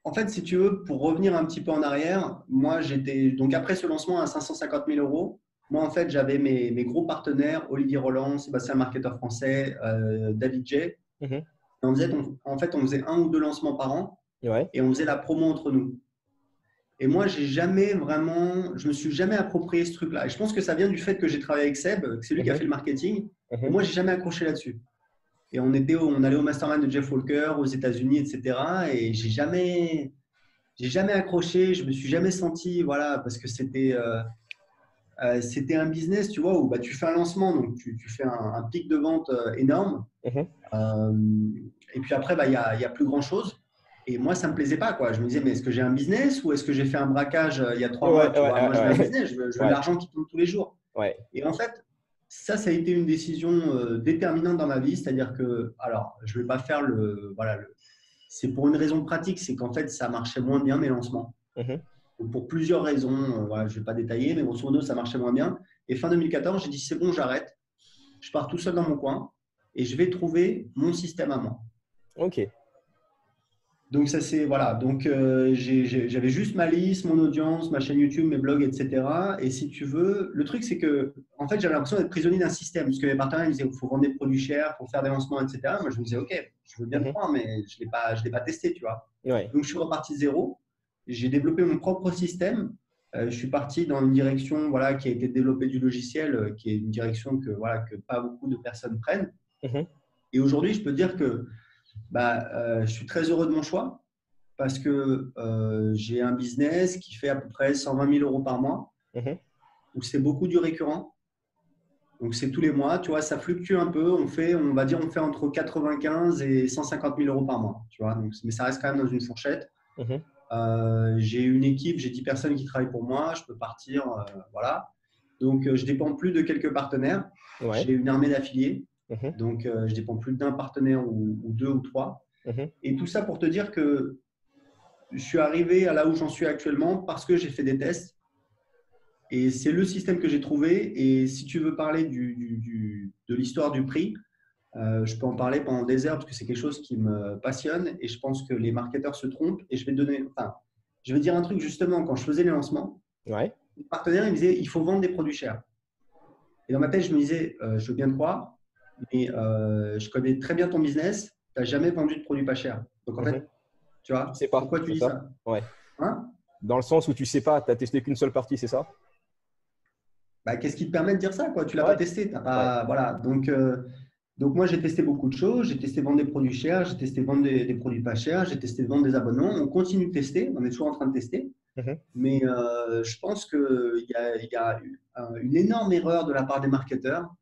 en fait, si tu veux, pour revenir un petit peu en arrière, moi, j'étais donc après ce lancement à 550 000 euros. Moi, en fait, j'avais mes, gros partenaires, Olivier Roland, Sébastien Marketeur français, euh, David J. Mhm. on faisait, en fait, on faisait un ou deux lancements par an et on faisait la promo entre nous. Et moi, j'ai jamais vraiment, je me suis jamais approprié ce truc-là. Et je pense que ça vient du fait que j'ai travaillé avec Seb, c'est lui qui a mhm. fait le marketing. Et mhm. moi, j'ai jamais accroché là-dessus. Et on, était, on allait au mastermind de Jeff Walker aux États-Unis, etc. Et j'ai jamais, j'ai jamais accroché, je me suis jamais senti, voilà, parce que c'était, euh, euh, c'était un business, tu vois, où bah, tu fais un lancement, donc tu, tu fais un, pic de vente euh, énorme. Mhm. et puis après, bah, il bah, n'y a, a, plus grand chose. Et moi, ça ne me plaisait pas. Quoi. Je me disais, mais est-ce que j'ai un business ou est-ce que j'ai fait un braquage il y a trois mois Moi, je veux un business, je veux, je veux l'argent qui tombe tous les jours. Et en fait, ça, ça a été une décision euh, déterminante dans ma vie. C'est-à-dire que, alors, je ne vais pas faire le. Voilà, le, c'est pour une raison pratique, c'est qu'en fait, ça marchait moins bien mes lancements. Mhm. Pour plusieurs raisons, euh, voilà, je ne vais pas détailler, mais grosso modo, ça marchait moins bien. Et fin 2014, j'ai dit c'est bon, j'arrête. Je pars tout seul dans mon coin et je vais trouver mon système à moi. Ok. Donc ça c'est voilà. Donc euh, j'avais juste ma liste, mon audience, ma chaîne YouTube, mes blogs, etc. Et si tu veux, le truc c'est que en fait j'avais l'impression d'être prisonnier d'un système parce que mes partenaires me disaient qu'il faut vendre des produits chers, pour faire des lancements, etc. Moi je me disais ok, je veux bien le mhm. prendre, mais je je l'ai pas testé, tu vois. Donc je suis reparti zéro. J'ai développé mon propre système. Euh, je suis parti dans une direction voilà qui a été développée du logiciel, euh, qui est une direction que voilà que pas beaucoup de personnes prennent. Mhm. Et aujourd'hui je peux dire que bah, euh, je suis très heureux de mon choix parce que euh, j'ai un business qui fait à peu près 120 000 euros par mois. Donc, c'est beaucoup du récurrent. Donc, c'est tous les mois. Tu vois, ça fluctue un peu. On fait, on va dire, on fait entre 95 et 150 000 euros par mois. Tu vois, donc, mais ça reste quand même dans une fourchette. Mhm. Euh, j'ai une équipe, j'ai 10 personnes qui travaillent pour moi. Je peux partir. Voilà. Donc, je dépends plus de quelques partenaires. J'ai une armée d'affiliés. Mhm. Donc, je dépends plus d'un partenaire ou, ou, deux ou trois. Et tout ça pour te dire que je suis arrivé à là où j'en suis actuellement parce que j'ai fait des tests. Et c'est le système que j'ai trouvé. Et si tu veux parler du, de l'histoire du prix, euh, je peux en parler pendant des heures parce que c'est quelque chose qui me passionne et je pense que les marketeurs se trompent. Et je vais donner, enfin, je vais dire un truc justement quand je faisais les lancements. Ouais. Ils me disaient il faut vendre des produits chers. Et dans ma tête, je me disais euh, je veux bien te croire, mais euh, je connais très bien ton business. Tu n'as jamais vendu de produits pas chers. Donc en mhm. fait, tu vois sais pas. Pourquoi tu dis ça, Ouais. Hein? Dans le sens où tu sais pas, tu n'as testé qu'une seule partie, c'est ça? Bah, Qu'est-ce qui te permet de dire ça quoi? Tu l'as pas testé. As pas... Voilà. Donc, euh, donc moi, j'ai testé beaucoup de choses. J'ai testé vendre des produits chers, j'ai testé vendre des, produits pas chers, j'ai testé vendre des abonnements. On continue de tester. On est toujours en train de tester. Mhm. Mais euh, je pense qu'il y a, y a une énorme erreur de la part des marketeurs.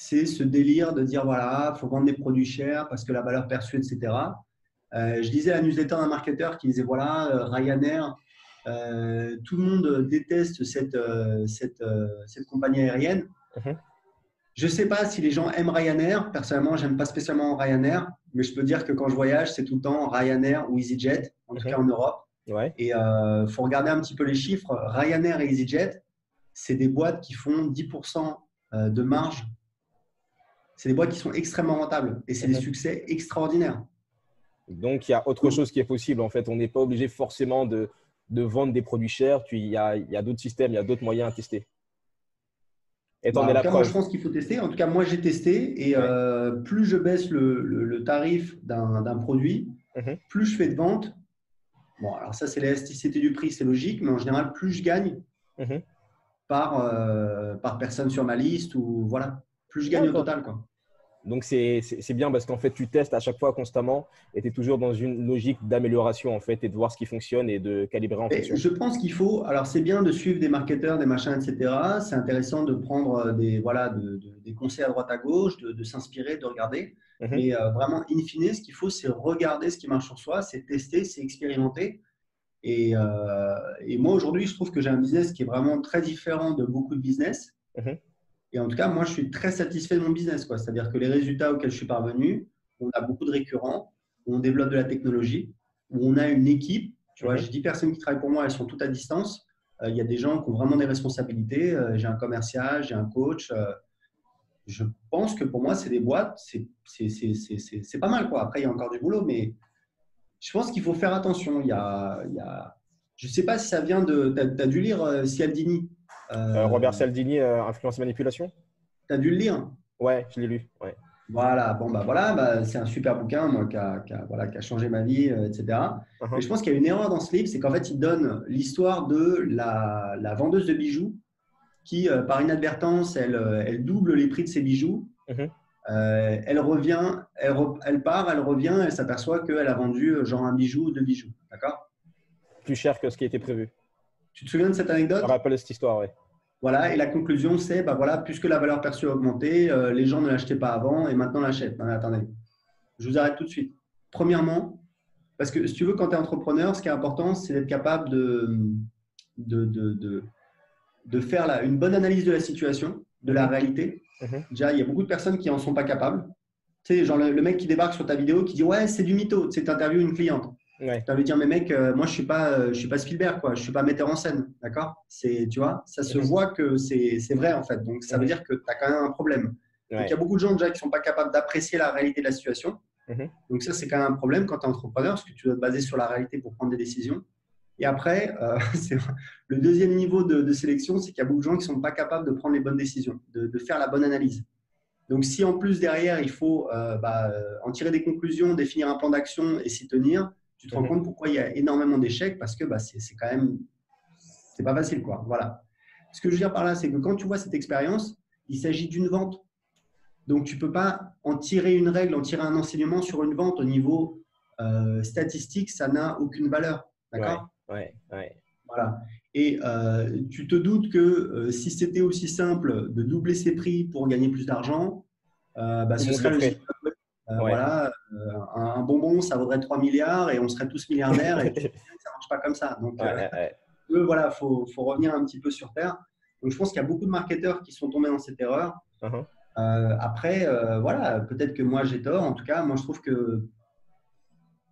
C'est ce délire de dire voilà, il faut vendre des produits chers parce que la valeur perçue, etc. Euh, je disais à la newsletter d'un marketeur qui disait voilà, euh, Ryanair, euh, tout le monde déteste cette, cette, cette compagnie aérienne. Mhm. Je ne sais pas si les gens aiment Ryanair. Personnellement, j'aime pas spécialement Ryanair, mais je peux dire que quand je voyage, c'est tout le temps Ryanair ou EasyJet, en tout mhm. cas en Europe. Et il faut regarder un petit peu les chiffres. Ryanair et EasyJet, c'est des boîtes qui font 10% de marge. C'est des boîtes qui sont extrêmement rentables et c'est des mhm. succès extraordinaires. Donc, il y a autre chose qui est possible. En fait, on n'est pas obligé forcément de, de, vendre des produits chers. il y a, y a d'autres systèmes, il y a d'autres moyens à tester. Et bah, en la Moi, je pense qu'il faut tester. En tout cas, moi, j'ai testé. Et euh, plus je baisse le, le, tarif d'un produit, mhm. plus je fais de ventes. Bon, alors ça, c'est l'élasticité du prix, c'est logique. Mais en général, plus je gagne mhm. par, euh, par personne sur ma liste. ou voilà, Plus je gagne au total. Quoi. Donc, c'est bien parce qu'en fait, tu testes à chaque fois constamment et tu es toujours dans une logique d'amélioration en fait et de voir ce qui fonctionne et de calibrer en fonction. Je pense qu'il faut, alors c'est bien de suivre des marketeurs, des machins, etc. C'est intéressant de prendre des, voilà, des conseils à droite à gauche, de, s'inspirer, de regarder. Mhm. Mais euh, vraiment, in fine, ce qu'il faut, c'est regarder ce qui marche sur soi, c'est tester, c'est expérimenter. Et, euh, et moi, aujourd'hui, je trouve que j'ai un business qui est vraiment très différent de beaucoup de business. Mhm. Et en tout cas, moi, je suis très satisfait de mon business. C'est-à-dire que les résultats auxquels je suis parvenu, on a beaucoup de récurrents, on développe de la technologie, où on a une équipe. Tu vois, mhm. j'ai 10 personnes qui travaillent pour moi, elles sont toutes à distance. Euh, il y a des gens qui ont vraiment des responsabilités. Euh, j'ai un commercial, j'ai un coach. Euh, je pense que pour moi, c'est des boîtes, c'est pas mal. Quoi. Après, il y a encore du boulot, mais je pense qu'il faut faire attention. Il y a, il y a... Je ne sais pas si ça vient de. Tu as, dû lire Cialdini. Euh, Robert Cialdini, euh, Influence et Manipulation Tu as dû le lire Ouais, je l'ai lu. Ouais. Voilà, bon, bah voilà, bah, c'est un super bouquin moi, qui, a, voilà, qui a changé ma vie, euh, etc. Uh-huh. Mais je pense qu'il y a une erreur dans ce livre, c'est qu'en fait, il donne l'histoire de la, la, vendeuse de bijoux qui, par inadvertance, elle, elle, double les prix de ses bijoux. Uh-huh. elle revient, elle, elle, part, elle revient, elle s'aperçoit qu'elle a vendu genre un bijou ou deux bijoux. D'accord? Plus cher que ce qui était prévu. Tu te souviens de cette anecdote? Je me rappelle cette histoire, oui. Voilà, et la conclusion, c'est, bah voilà, puisque la valeur perçue a augmenté, euh, les gens ne l'achetaient pas avant et maintenant l'achètent. attendez, je vous arrête tout de suite. Premièrement, parce que si tu veux, quand tu es entrepreneur, ce qui est important, c'est d'être capable de, de, de, de, faire la, une bonne analyse de la situation, de la mhm. réalité. Mhm. Déjà, il y a beaucoup de personnes qui n'en sont pas capables. Tu sais, genre le, mec qui débarque sur ta vidéo qui dit Ouais, c'est du mytho, tu interviews une cliente. Ouais. Tu as dire, mais mec, euh, moi, je suis pas, euh, je suis pas Spielberg, quoi. Je suis pas metteur en scène, d'accord? C'est, tu vois, ça se voit que c'est vrai en fait. Donc, ça veut dire que tu as quand même un problème. Donc, il y a beaucoup de gens déjà qui sont pas capables d'apprécier la réalité de la situation. Mhm. Donc, ça, c'est quand même un problème quand tu es entrepreneur, parce que tu dois te baser sur la réalité pour prendre des décisions. Et après, euh, le deuxième niveau de, sélection, c'est qu'il y a beaucoup de gens qui sont pas capables de prendre les bonnes décisions, de, de faire la bonne analyse. Donc, si en plus derrière, il faut bah, en tirer des conclusions, définir un plan d'action et s'y tenir, tu te rends compte pourquoi il y a énormément d'échecs? Parce que bah, c'est quand même, c'est pas facile. Quoi. Voilà. Ce que je veux dire par là, c'est que quand tu vois cette expérience, il s'agit d'une vente. Donc, tu ne peux pas en tirer une règle, en tirer un enseignement sur une vente au niveau statistique, ça n'a aucune valeur. D'accord? Ouais, ouais, Voilà. Et tu te doutes que si c'était aussi simple de doubler ses prix pour gagner plus d'argent, bah, ce serait le Voilà, un, bonbon, ça vaudrait 3 milliards et on serait tous milliardaires et ça ne marche pas comme ça. Donc, voilà, il faut, faut, revenir un petit peu sur Terre. Donc, je pense qu'il y a beaucoup de marketeurs qui sont tombés dans cette erreur. Uh-huh. Euh, après, euh, voilà, peut-être que moi j'ai tort. En tout cas, moi je trouve que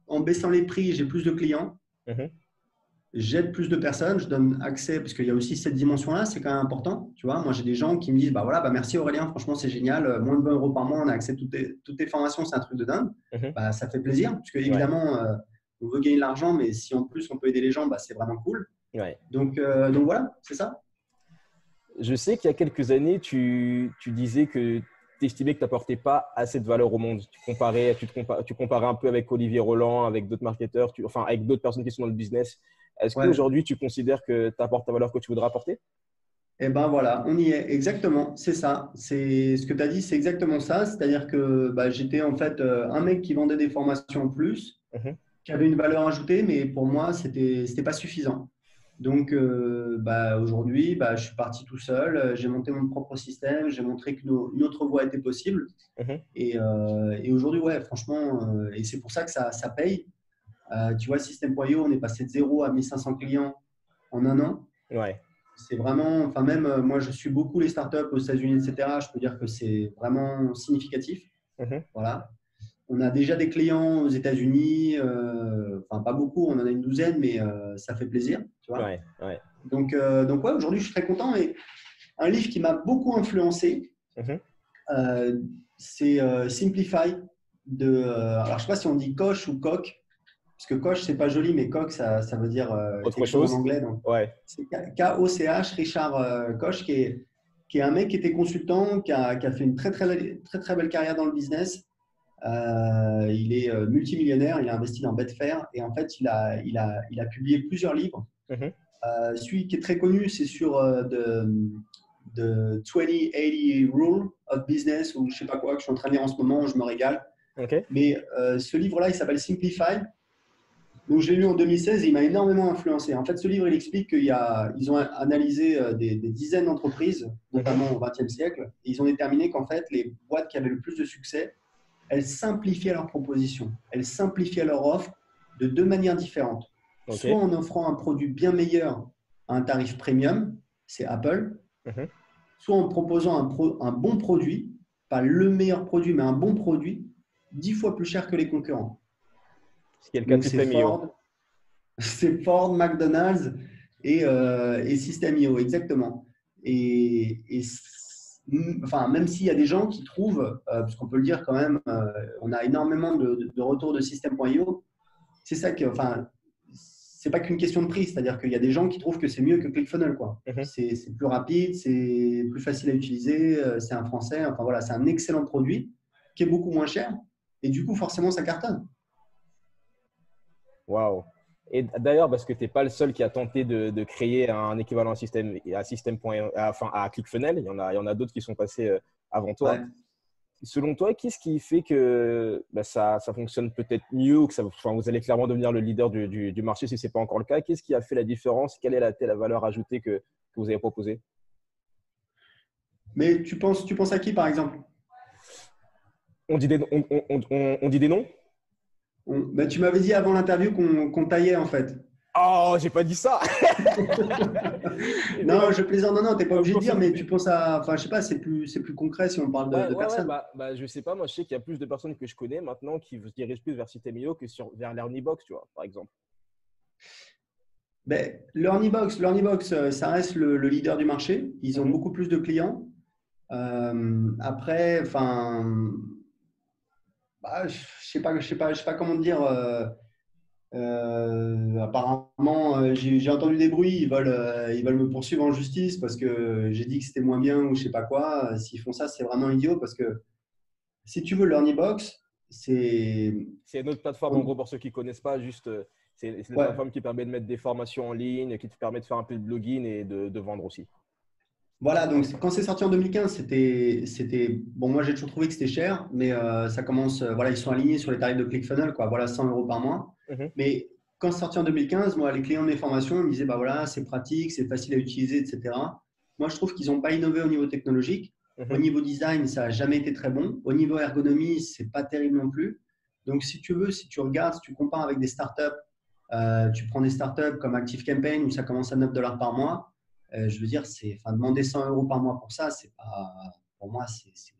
en baissant les prix, j'ai plus de clients. Uh-huh. J'aide plus de personnes, je donne accès, parce qu'il y a aussi cette dimension-là, c'est quand même important. Tu vois, moi j'ai des gens qui me disent bah voilà, bah merci Aurélien, franchement c'est génial, euh, moins de 20 euros par mois, on a accès à toutes tes, toutes tes formations, c'est un truc de dingue. Uh-huh. Bah, ça fait plaisir, parce que évidemment, on veut gagner de l'argent, mais si en plus on peut aider les gens, bah, c'est vraiment cool. Donc, donc voilà, c'est ça je sais qu'il y a quelques années, tu, disais que tu estimais que tu n'apportais pas assez de valeur au monde. Tu comparais, tu, te tu comparais un peu avec Olivier Roland, avec d'autres marketeurs, enfin avec d'autres personnes qui sont dans le business. Est-ce qu'aujourd'hui, tu considères que tu apportes la valeur que tu voudrais apporter? Eh ben voilà, on y est, exactement, c'est ça. C'est ce que tu as dit, c'est exactement ça. C'est-à-dire que bah, j'étais en fait euh, un mec qui vendait des formations en plus, mhm. qui avait une valeur ajoutée, mais pour moi, ce n'était pas suffisant. Donc euh, bah, aujourd'hui, bah, je suis parti tout seul, euh, j'ai monté mon propre système, j'ai montré que une autre voie était possible. Mhm. Euh, et, aujourd'hui, ouais, franchement, et c'est pour ça que ça, ça paye. Tu vois, System.io, on est passé de 0 à 1500 clients en un an. Ouais. C'est vraiment, enfin même moi, je suis beaucoup les startups aux États-Unis, etc. Je peux dire que c'est vraiment significatif. Mhm. Voilà. On a déjà des clients aux États-Unis, euh, enfin pas beaucoup, on en a une douzaine, mais euh, ça fait plaisir. Tu vois Donc, euh, donc ouais, aujourd'hui je suis très content. Et un livre qui m'a beaucoup influencé, mhm. c'est Simplify de. alors je sais pas si on dit coche ou coq, parce que coche c'est pas joli, mais coq ça, ça veut dire autre chose en anglais. ouais. C'est K-O-C-H, Richard Koch, qui est, qui est un mec qui était consultant, qui a, qui a fait une très très, très très belle carrière dans le business euh, il est euh, multimillionnaire, il a investi dans Betfair et en fait, il a, il a, il a publié plusieurs livres. Mhm. Euh, celui qui est très connu, c'est sur de, de 2080 Rule of Business ou je sais pas quoi, que je suis en train de lire en ce moment, je me régale. Mais ce livre-là, il s'appelle Simplify. Donc, je l'ai lu en 2016 et il m'a énormément influencé. En fait, ce livre, il explique qu'ils ont analysé des, des dizaines d'entreprises, notamment au XXe siècle, et ils ont déterminé qu'en fait, les boîtes qui avaient le plus de succès, elles simplifiaient leur proposition, elles simplifiaient leur offre de deux manières différentes. Soit en offrant un produit bien meilleur à un tarif premium, c'est Apple, mhm. soit en proposant un, un, bon produit, pas le meilleur produit, mais un bon produit, dix fois plus cher que les concurrents. C'est Ford, c'est Ford, McDonald's et, euh, et System.io, exactement. Et, et enfin, même s'il y a des gens qui trouvent, euh, parce qu'on peut le dire quand même, euh, on a énormément de, de retours de système.io. C'est ça que, enfin, c'est pas qu'une question de prix, c'est-à-dire qu'il y a des gens qui trouvent que c'est mieux que ClickFunnels, quoi. Mhm. C'est plus rapide, c'est plus facile à utiliser, euh, c'est un français, enfin voilà, c'est un excellent produit qui est beaucoup moins cher et du coup, forcément, ça cartonne. Waouh! Et d'ailleurs, parce que tu n'es pas le seul qui a tenté de, créer un équivalent à système, à système enfin à ClickFunnels, il y en a, il y en a d'autres qui sont passés euh, avant toi. Selon toi, qu'est-ce qui fait que bah, ça, ça, fonctionne peut-être mieux ou que ça, enfin, vous allez clairement devenir le leader du, du, marché si ce n'est pas encore le cas? Qu'est-ce qui a fait la différence? Quelle est la, la valeur ajoutée que, que vous avez proposée? Mais tu penses, tu penses à qui par exemple? On dit, des, on, on, on dit des noms? Bah, tu m'avais dit avant l'interview qu'on taillait en fait. Oh, j'ai pas dit ça. non, je plaisante. Non, non, t'es pas obligé de dire, mais tu penses à. Enfin, je sais pas, c'est plus, c'est plus concret si on parle de, personnes. bah, bah, je sais pas. Moi, je sais qu'il y a plus de personnes que je connais maintenant qui se dirigent plus vers System.io que sur, vers l'Ernibox, tu vois, par exemple. Ben, l'Ernibox, l'Ernibox, euh, ça reste le, leader du marché. Ils ont mhm. beaucoup plus de clients. Euh, après, enfin bah, je sais pas, je sais pas, je sais pas comment dire. Euh, euh, apparemment, euh, j'ai entendu des bruits. Ils veulent, ils veulent me poursuivre en justice parce que j'ai dit que c'était moins bien ou je sais pas quoi. S'ils font ça, c'est vraiment idiot parce que si tu veux l'Ernibox, c'est. C'est une autre plateforme, en gros, pour ceux qui ne connaissent pas, juste. C'est une plateforme qui permet de mettre des formations en ligne, qui te permet de faire un peu de blogging et de, de vendre aussi. Voilà, donc quand c'est sorti en 2015, c'était, c'était bon. Moi, j'ai toujours trouvé que c'était cher, mais euh, ça commence. Euh, voilà, ils sont alignés sur les tarifs de ClickFunnels, quoi. Voilà, 100 euros par mois. Mhm. Mais quand c'est sorti en 2015, moi, les clients de mes formations me disaient, bah voilà, c'est pratique, c'est facile à utiliser, etc. Moi, je trouve qu'ils n'ont pas innové au niveau technologique. Mhm. Au niveau design, ça n'a jamais été très bon. Au niveau ergonomie, c'est pas terrible non plus. Donc, si tu veux, si tu regardes, si tu compares avec des startups, euh, tu prends des startups comme ActiveCampaign où ça commence à 9 dollars par mois. Euh, je veux dire, c'est, enfin, demander 100 euros par mois pour ça, c'est pas, pour moi, c'est, c'est,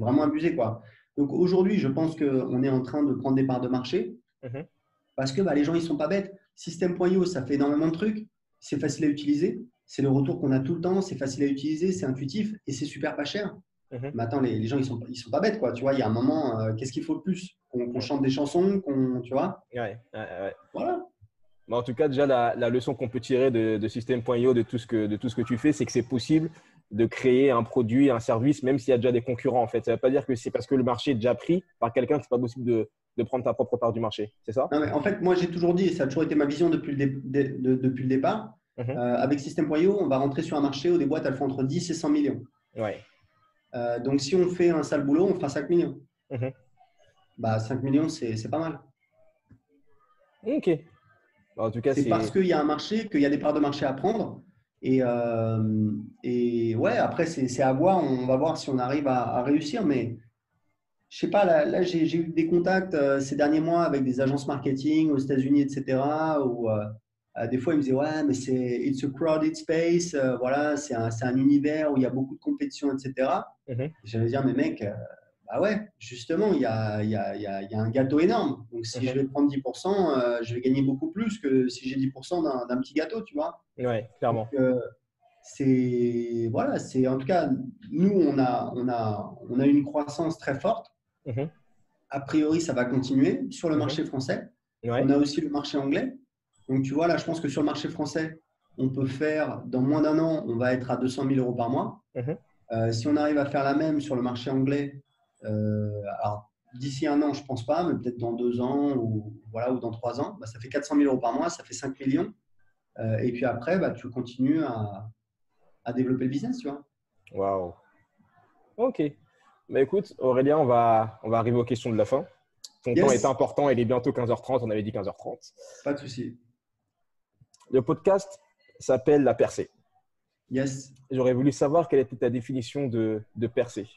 vraiment abusé, quoi. Donc aujourd'hui, je pense qu'on est en train de prendre des parts de marché mhm. parce que bah, les gens, ils sont pas bêtes. System.io, ça fait énormément de trucs, c'est facile à utiliser, c'est le retour qu'on a tout le temps, c'est facile à utiliser, c'est intuitif et c'est super pas cher. Mais attends, les, gens, ils sont, ils sont pas bêtes, quoi. Tu vois, il y a un moment, euh, qu'est-ce qu'il faut le plus? Qu'on, chante des chansons, qu'on, tu vois? Ouais, ouais, Voilà. En tout cas, déjà, la, leçon qu'on peut tirer de, de System.io, de tout, ce que, de tout ce que tu fais, c'est que c'est possible de créer un produit, un service, même s'il y a déjà des concurrents. En fait, ça ne veut pas dire que c'est parce que le marché est déjà pris par quelqu'un que ce n'est pas possible de, de, prendre ta propre part du marché. C'est ça? Non, mais En fait, moi, j'ai toujours dit, et ça a toujours été ma vision depuis le, depuis le départ, mhm. euh, avec System.io, on va rentrer sur un marché où des boîtes, elles font entre 10 et 100 millions. Ouais. Euh, donc, si on fait un sale boulot, on fera 5 millions. Mhm. Bah, 5 millions, c'est pas mal. Ok. Bah, en tout cas, c'est parce qu'il y a un marché, qu'il y a des parts de marché à prendre. Et, euh, et ouais, après, c'est à voir. On va voir si on arrive à, réussir. Mais je sais pas, là, j'ai eu des contacts euh, ces derniers mois avec des agences marketing aux États-Unis, etc. Où des fois, ils me disaient Ouais, mais c'est it's a crowded space. voilà, c'est un, un, univers où il y a beaucoup de compétition, etc. Mhm. J'allais dire, mais mec, euh, bah ouais, justement, il y a, y, a, y a, un gâteau énorme. Donc, si je mhm. vais prendre 10%, euh, je vais gagner beaucoup plus que si j'ai 10% d'un petit gâteau, tu vois. Ouais, clairement. Euh, c'est voilà, c'est en tout cas, nous, on a, on, a, on a une croissance très forte. Mhm. A priori, ça va continuer sur le marché français. On a aussi le marché anglais. Donc, tu vois, là, je pense que sur le marché français, on peut faire, dans moins d'un an, on va être à 200 000 euros par mois. Euh, si on arrive à faire la même sur le marché anglais, alors d'ici un an, je ne pense pas, mais peut-être dans deux ans ou, voilà, ou dans trois ans, bah, ça fait 400 000 euros par mois, ça fait 5 millions. Euh, et puis après, bah, tu continues à, à, développer le business, tu vois. Waouh. Ok. Bah, écoute, Aurélien, on va, on va arriver aux questions de la fin. Ton temps est important, il est bientôt 15h30, on avait dit 15h30. Pas de souci. Le podcast s'appelle La Percée. Yes. J'aurais voulu savoir quelle était ta définition de, de percer.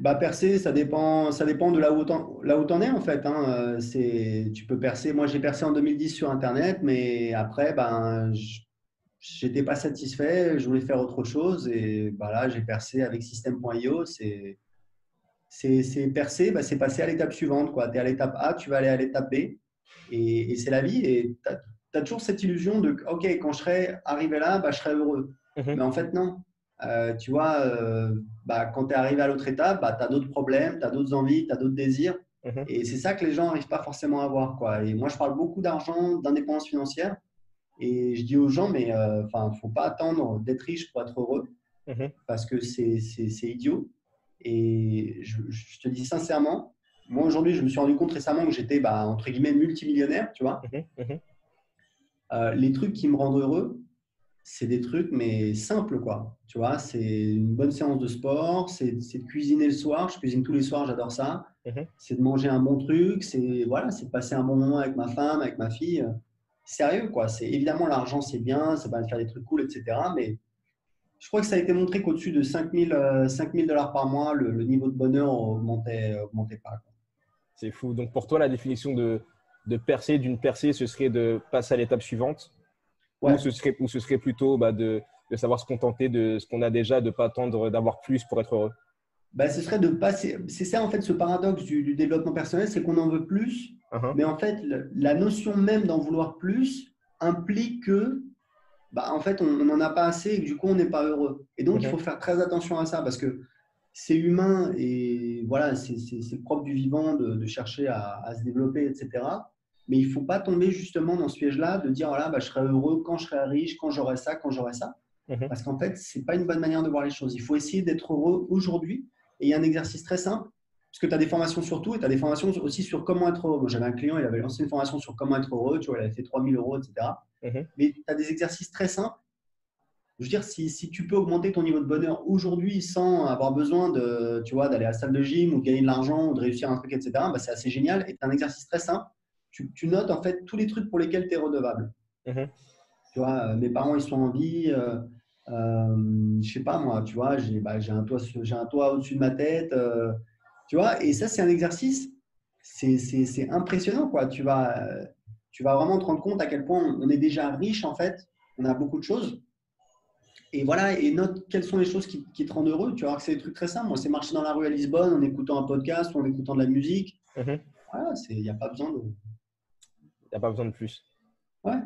Bah, percer, ça dépend, ça dépend de là où t'en, là où en es en fait. Hein. C'est, tu peux percer. Moi, j'ai percé en 2010 sur Internet, mais après, ben, j'étais pas satisfait. Je voulais faire autre chose et bah, là, j'ai percé avec System.io. C'est, c'est, c'est percer, bah, c'est passer à l'étape suivante. Tu es à l'étape A, tu vas aller à l'étape B. Et, et c'est la vie. Et tu as toujours cette illusion de OK, quand je serai arrivé là, bah, je serai heureux. Mhm. Mais en fait, non. Euh, tu vois, euh, bah, quand tu es arrivé à l'autre étape, bah, tu as d'autres problèmes, tu as d'autres envies, tu as d'autres désirs. Mhm. Et c'est ça que les gens n'arrivent pas forcément à voir. Quoi. Et moi, je parle beaucoup d'argent, d'indépendance financière. Et je dis aux gens, mais euh, enfin, ne faut pas attendre d'être riche pour être heureux. Mhm. Parce que c'est idiot. Et je, je, te dis sincèrement, moi aujourd'hui, je me suis rendu compte récemment que j'étais, bah, entre guillemets, multimillionnaire, tu vois. Euh, les trucs qui me rendent heureux, c'est des trucs, mais simples, quoi. Tu vois, c'est une bonne séance de sport, c'est de cuisiner le soir. Je cuisine tous les soirs, j'adore ça. Mhm. C'est de manger un bon truc, c'est voilà, c'est de passer un bon moment avec ma femme, avec ma fille. Sérieux, quoi. C'est évidemment l'argent, c'est bien, ça va de faire des trucs cool, etc. Mais je crois que ça a été montré qu'au-dessus de 5000 euh, dollars par mois, le, niveau de bonheur augmentait, augmentait pas. C'est fou. Donc pour toi, la définition de, de percer, d'une percée, ce serait de passer à l'étape suivante? Ou, ce serait, ou ce serait plutôt bah, de, de, savoir se contenter de ce qu'on a déjà, de ne pas attendre d'avoir plus pour être heureux bah, Ce serait de passer. C'est ça, en fait, ce paradoxe du, développement personnel, c'est qu'on en veut plus. Uh-huh. Mais en fait, la notion même d'en vouloir plus implique que, bah, en fait, on n'en a pas assez et que du coup, on n'est pas heureux. Et donc, il faut faire très attention à ça parce que c'est humain et voilà, c'est propre du vivant de, de chercher à, à, se développer, etc. Mais il ne faut pas tomber justement dans ce piège-là de dire voilà, bah, je serai heureux quand je serai riche, quand j'aurai ça, quand j'aurai ça. Mhm. Parce qu'en fait, ce n'est pas une bonne manière de voir les choses. Il faut essayer d'être heureux aujourd'hui. Et il y a un exercice très simple, parce que tu as des formations sur tout et tu as des formations aussi sur comment être heureux. Moi, j'avais un client, il avait lancé une formation sur comment être heureux, tu vois, il avait fait 3000 euros, etc. Mhm. Mais tu as des exercices très simples je veux dire, si, si, tu peux augmenter ton niveau de bonheur aujourd'hui sans avoir besoin de, tu vois, d'aller à la salle de gym ou de gagner de l'argent ou de réussir un truc, etc., bah, c'est assez génial. Et c'est un exercice très simple. Tu, tu, notes en fait tous les trucs pour lesquels tu es redevable. Mhm. Tu vois, euh, mes parents, ils sont en vie. Euh, euh, je sais pas moi, tu vois, j'ai bah, un toit, toit au-dessus de ma tête. Euh, tu vois, et ça, c'est un exercice. C'est impressionnant, quoi. Tu vas, tu vas vraiment te rendre compte à quel point on est déjà riche, en fait. On a beaucoup de choses et voilà, et note quelles sont les choses qui, te rendent heureux. Tu que c'est des trucs très simples. Moi, c'est marcher dans la rue à Lisbonne en écoutant un podcast ou en écoutant de la musique. Mhm. Voilà, il n'y a pas besoin de. Il n'y a pas besoin de plus. Ouais.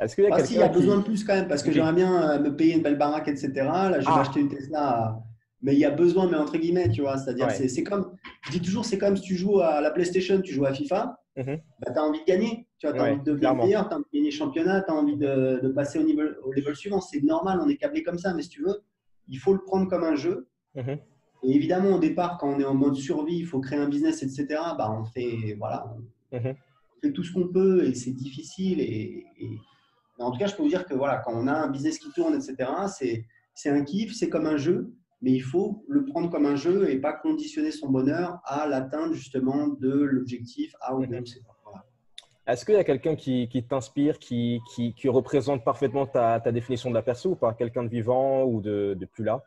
Est-ce qu'il y a, bah, si, y a besoin de plus quand même, parce que j'aimerais bien euh, me payer une belle baraque, etc. Là, je vais ah. acheter une Tesla. Mais il y a besoin, mais entre guillemets, tu vois. C'est-à-dire, c'est comme. Je dis toujours, c'est comme si tu joues à la PlayStation, tu joues à FIFA. Mhm. bah, tu as envie de gagner. Tu as envie de devenir meilleur, tu as envie de gagner championnat, tu as envie de, de, passer au, niveau, au level suivant. C'est normal, on est câblé comme ça, mais si tu veux, il faut le prendre comme un jeu. Mhm. Et évidemment, au départ, quand on est en mode survie, il faut créer un business, etc. Bah, on fait, voilà, mhm. Tout ce qu'on peut et c'est difficile. Et, en tout cas, je peux vous dire que voilà, quand on a un business qui tourne, etc., c'est un kiff, c'est comme un jeu mais il faut le prendre comme un jeu et pas conditionner son bonheur à l'atteinte justement de l'objectif A ou B. Mhm. Est-ce qu'il y a quelqu'un qui, t'inspire, qui, qui, représente parfaitement ta, ta, définition de la perso ou pas? Quelqu'un de vivant ou de, de plus là?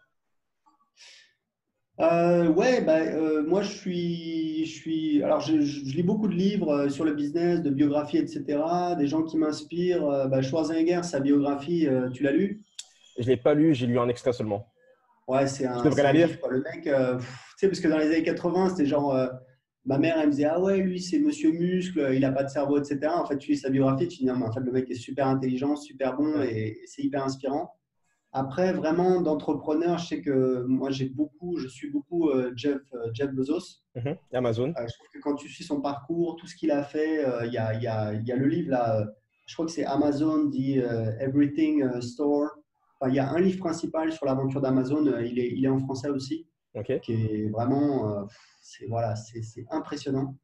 Euh, ouais, bah, euh, moi je suis, je suis. Alors, je, lis beaucoup de livres euh, sur le business, de biographie, etc. Des gens qui m'inspirent. Bah, Schwarzenegger, sa biographie, tu l'as lu? Je l'ai pas lu, j'ai lu un extrait seulement. Ouais, c'est un. Je devrais lire? Le mec, tu sais, parce que dans les années 80, c'était genre. Ma mère, elle me disait Ah ouais, lui, c'est monsieur muscle, il n'a pas de cerveau, etc. En fait, tu lis sa biographie, tu dis Non, mais en fait, le mec est super intelligent, super bon et, c'est hyper inspirant. Après, vraiment, d'entrepreneur, je sais que moi, j'ai beaucoup, je suis beaucoup euh, Jeff, Jeff Bezos. Mhm. Amazon. je trouve que quand tu suis son parcours, tout ce qu'il a fait, il y a, y, a, y, a, le livre là, je crois que c'est Amazon dit Everything Store il y a un livre principal sur l'aventure d'Amazon, euh, il est, il est en français aussi, qui est vraiment, euh, c'est voilà, c'est impressionnant.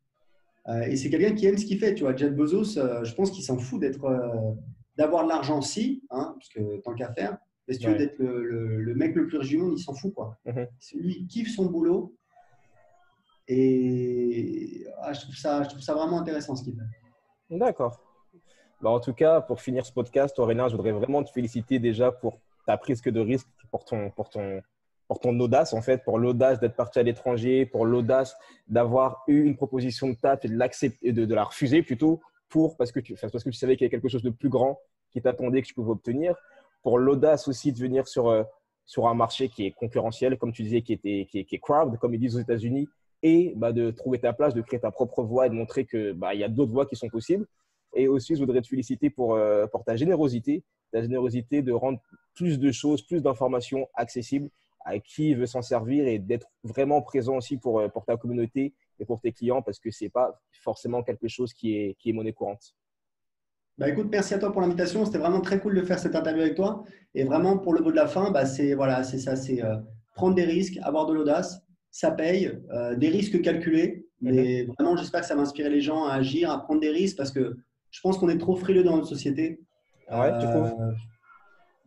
Euh, et c'est quelqu'un qui aime ce qu'il fait. Tu vois, Jeff Bezos, je pense qu'il s'en fout d'être, d'avoir de l'argent si, hein, parce que tant qu'à faire. Tu veux d'être le, le, mec le plus riche du monde, il s'en fout quoi. Mhm. Lui, il kiffe son boulot. Et ah, je, trouve ça, je trouve ça vraiment intéressant ce qu'il fait. D'accord. Bah, en tout cas, pour finir ce podcast, Aurélien, je voudrais vraiment te féliciter déjà pour ta prise de risque, pour ton, pour ton, pour ton audace, en fait, pour l'audace d'être parti à l'étranger, pour l'audace d'avoir eu une proposition de taf et de, l'accepter, de, de la refuser plutôt, pour, parce, que tu, parce que tu savais qu'il y avait quelque chose de plus grand qui t'attendait, que tu pouvais obtenir, pour l'audace aussi de venir sur, euh, sur un marché qui est concurrentiel, comme tu disais, qui, était, qui, est, qui crowd, comme ils disent aux États-Unis, et bah, de trouver ta place, de créer ta propre voie et de montrer qu'il bah, y a d'autres voies qui sont possibles. Et aussi, je voudrais te féliciter pour, euh, pour ta générosité, ta générosité de rendre plus de choses, plus d'informations accessibles à qui veut s'en servir et d'être vraiment présent aussi pour, euh, pour ta communauté et pour tes clients parce que ce n'est pas forcément quelque chose qui est, qui est monnaie courante. Bah écoute, merci à toi pour l'invitation. C'était vraiment très cool de faire cette interview avec toi. Et vraiment, pour le mot de la fin, bah c'est voilà, c'est ça, c'est euh, prendre des risques, avoir de l'audace. Ça paye, des risques calculés. Mais mhm. vraiment, j'espère que ça va inspirer les gens à agir, à prendre des risques parce que je pense qu'on est trop frileux dans notre société. Ah ouais, tu trouves? Euh,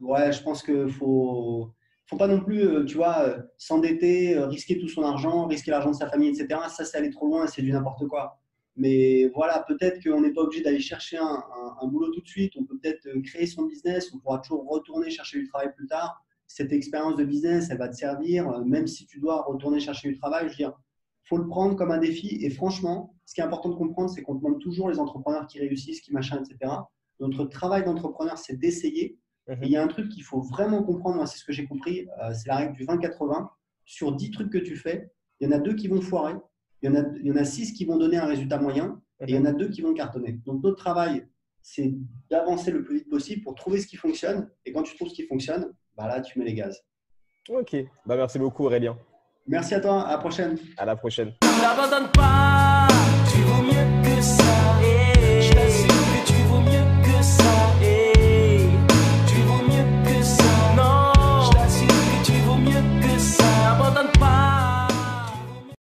Ouais, je pense qu'il faut faut pas non plus, euh, tu vois, euh, s'endetter, risquer tout son argent, risquer l'argent de sa famille, etc. Ça, c'est aller trop loin, c'est du n'importe quoi. Mais voilà, peut-être qu'on n'est pas obligé d'aller chercher un, boulot tout de suite. On peut peut-être créer son business. On pourra toujours retourner chercher du travail plus tard. Cette expérience de business, elle va te servir, même si tu dois retourner chercher du travail. Je veux dire, faut le prendre comme un défi. Et franchement, ce qui est important de comprendre, c'est qu'on demande toujours les entrepreneurs qui réussissent, qui machin, etc. Notre travail d'entrepreneur, c'est d'essayer. Mhm. Et il y a un truc qu'il faut vraiment comprendre, c'est ce que j'ai compris, euh, c'est la règle du 20-80. Sur 10 trucs que tu fais, il y en a deux qui vont foirer, il y en a, il y en a 6 qui vont donner un résultat moyen, et il y en a deux qui vont cartonner. Donc notre travail, c'est d'avancer le plus vite possible pour trouver ce qui fonctionne. Et quand tu trouves ce qui fonctionne, bah là, tu mets les gaz. Ok, bah, merci beaucoup Aurélien. Merci à toi, à la prochaine. À la prochaine.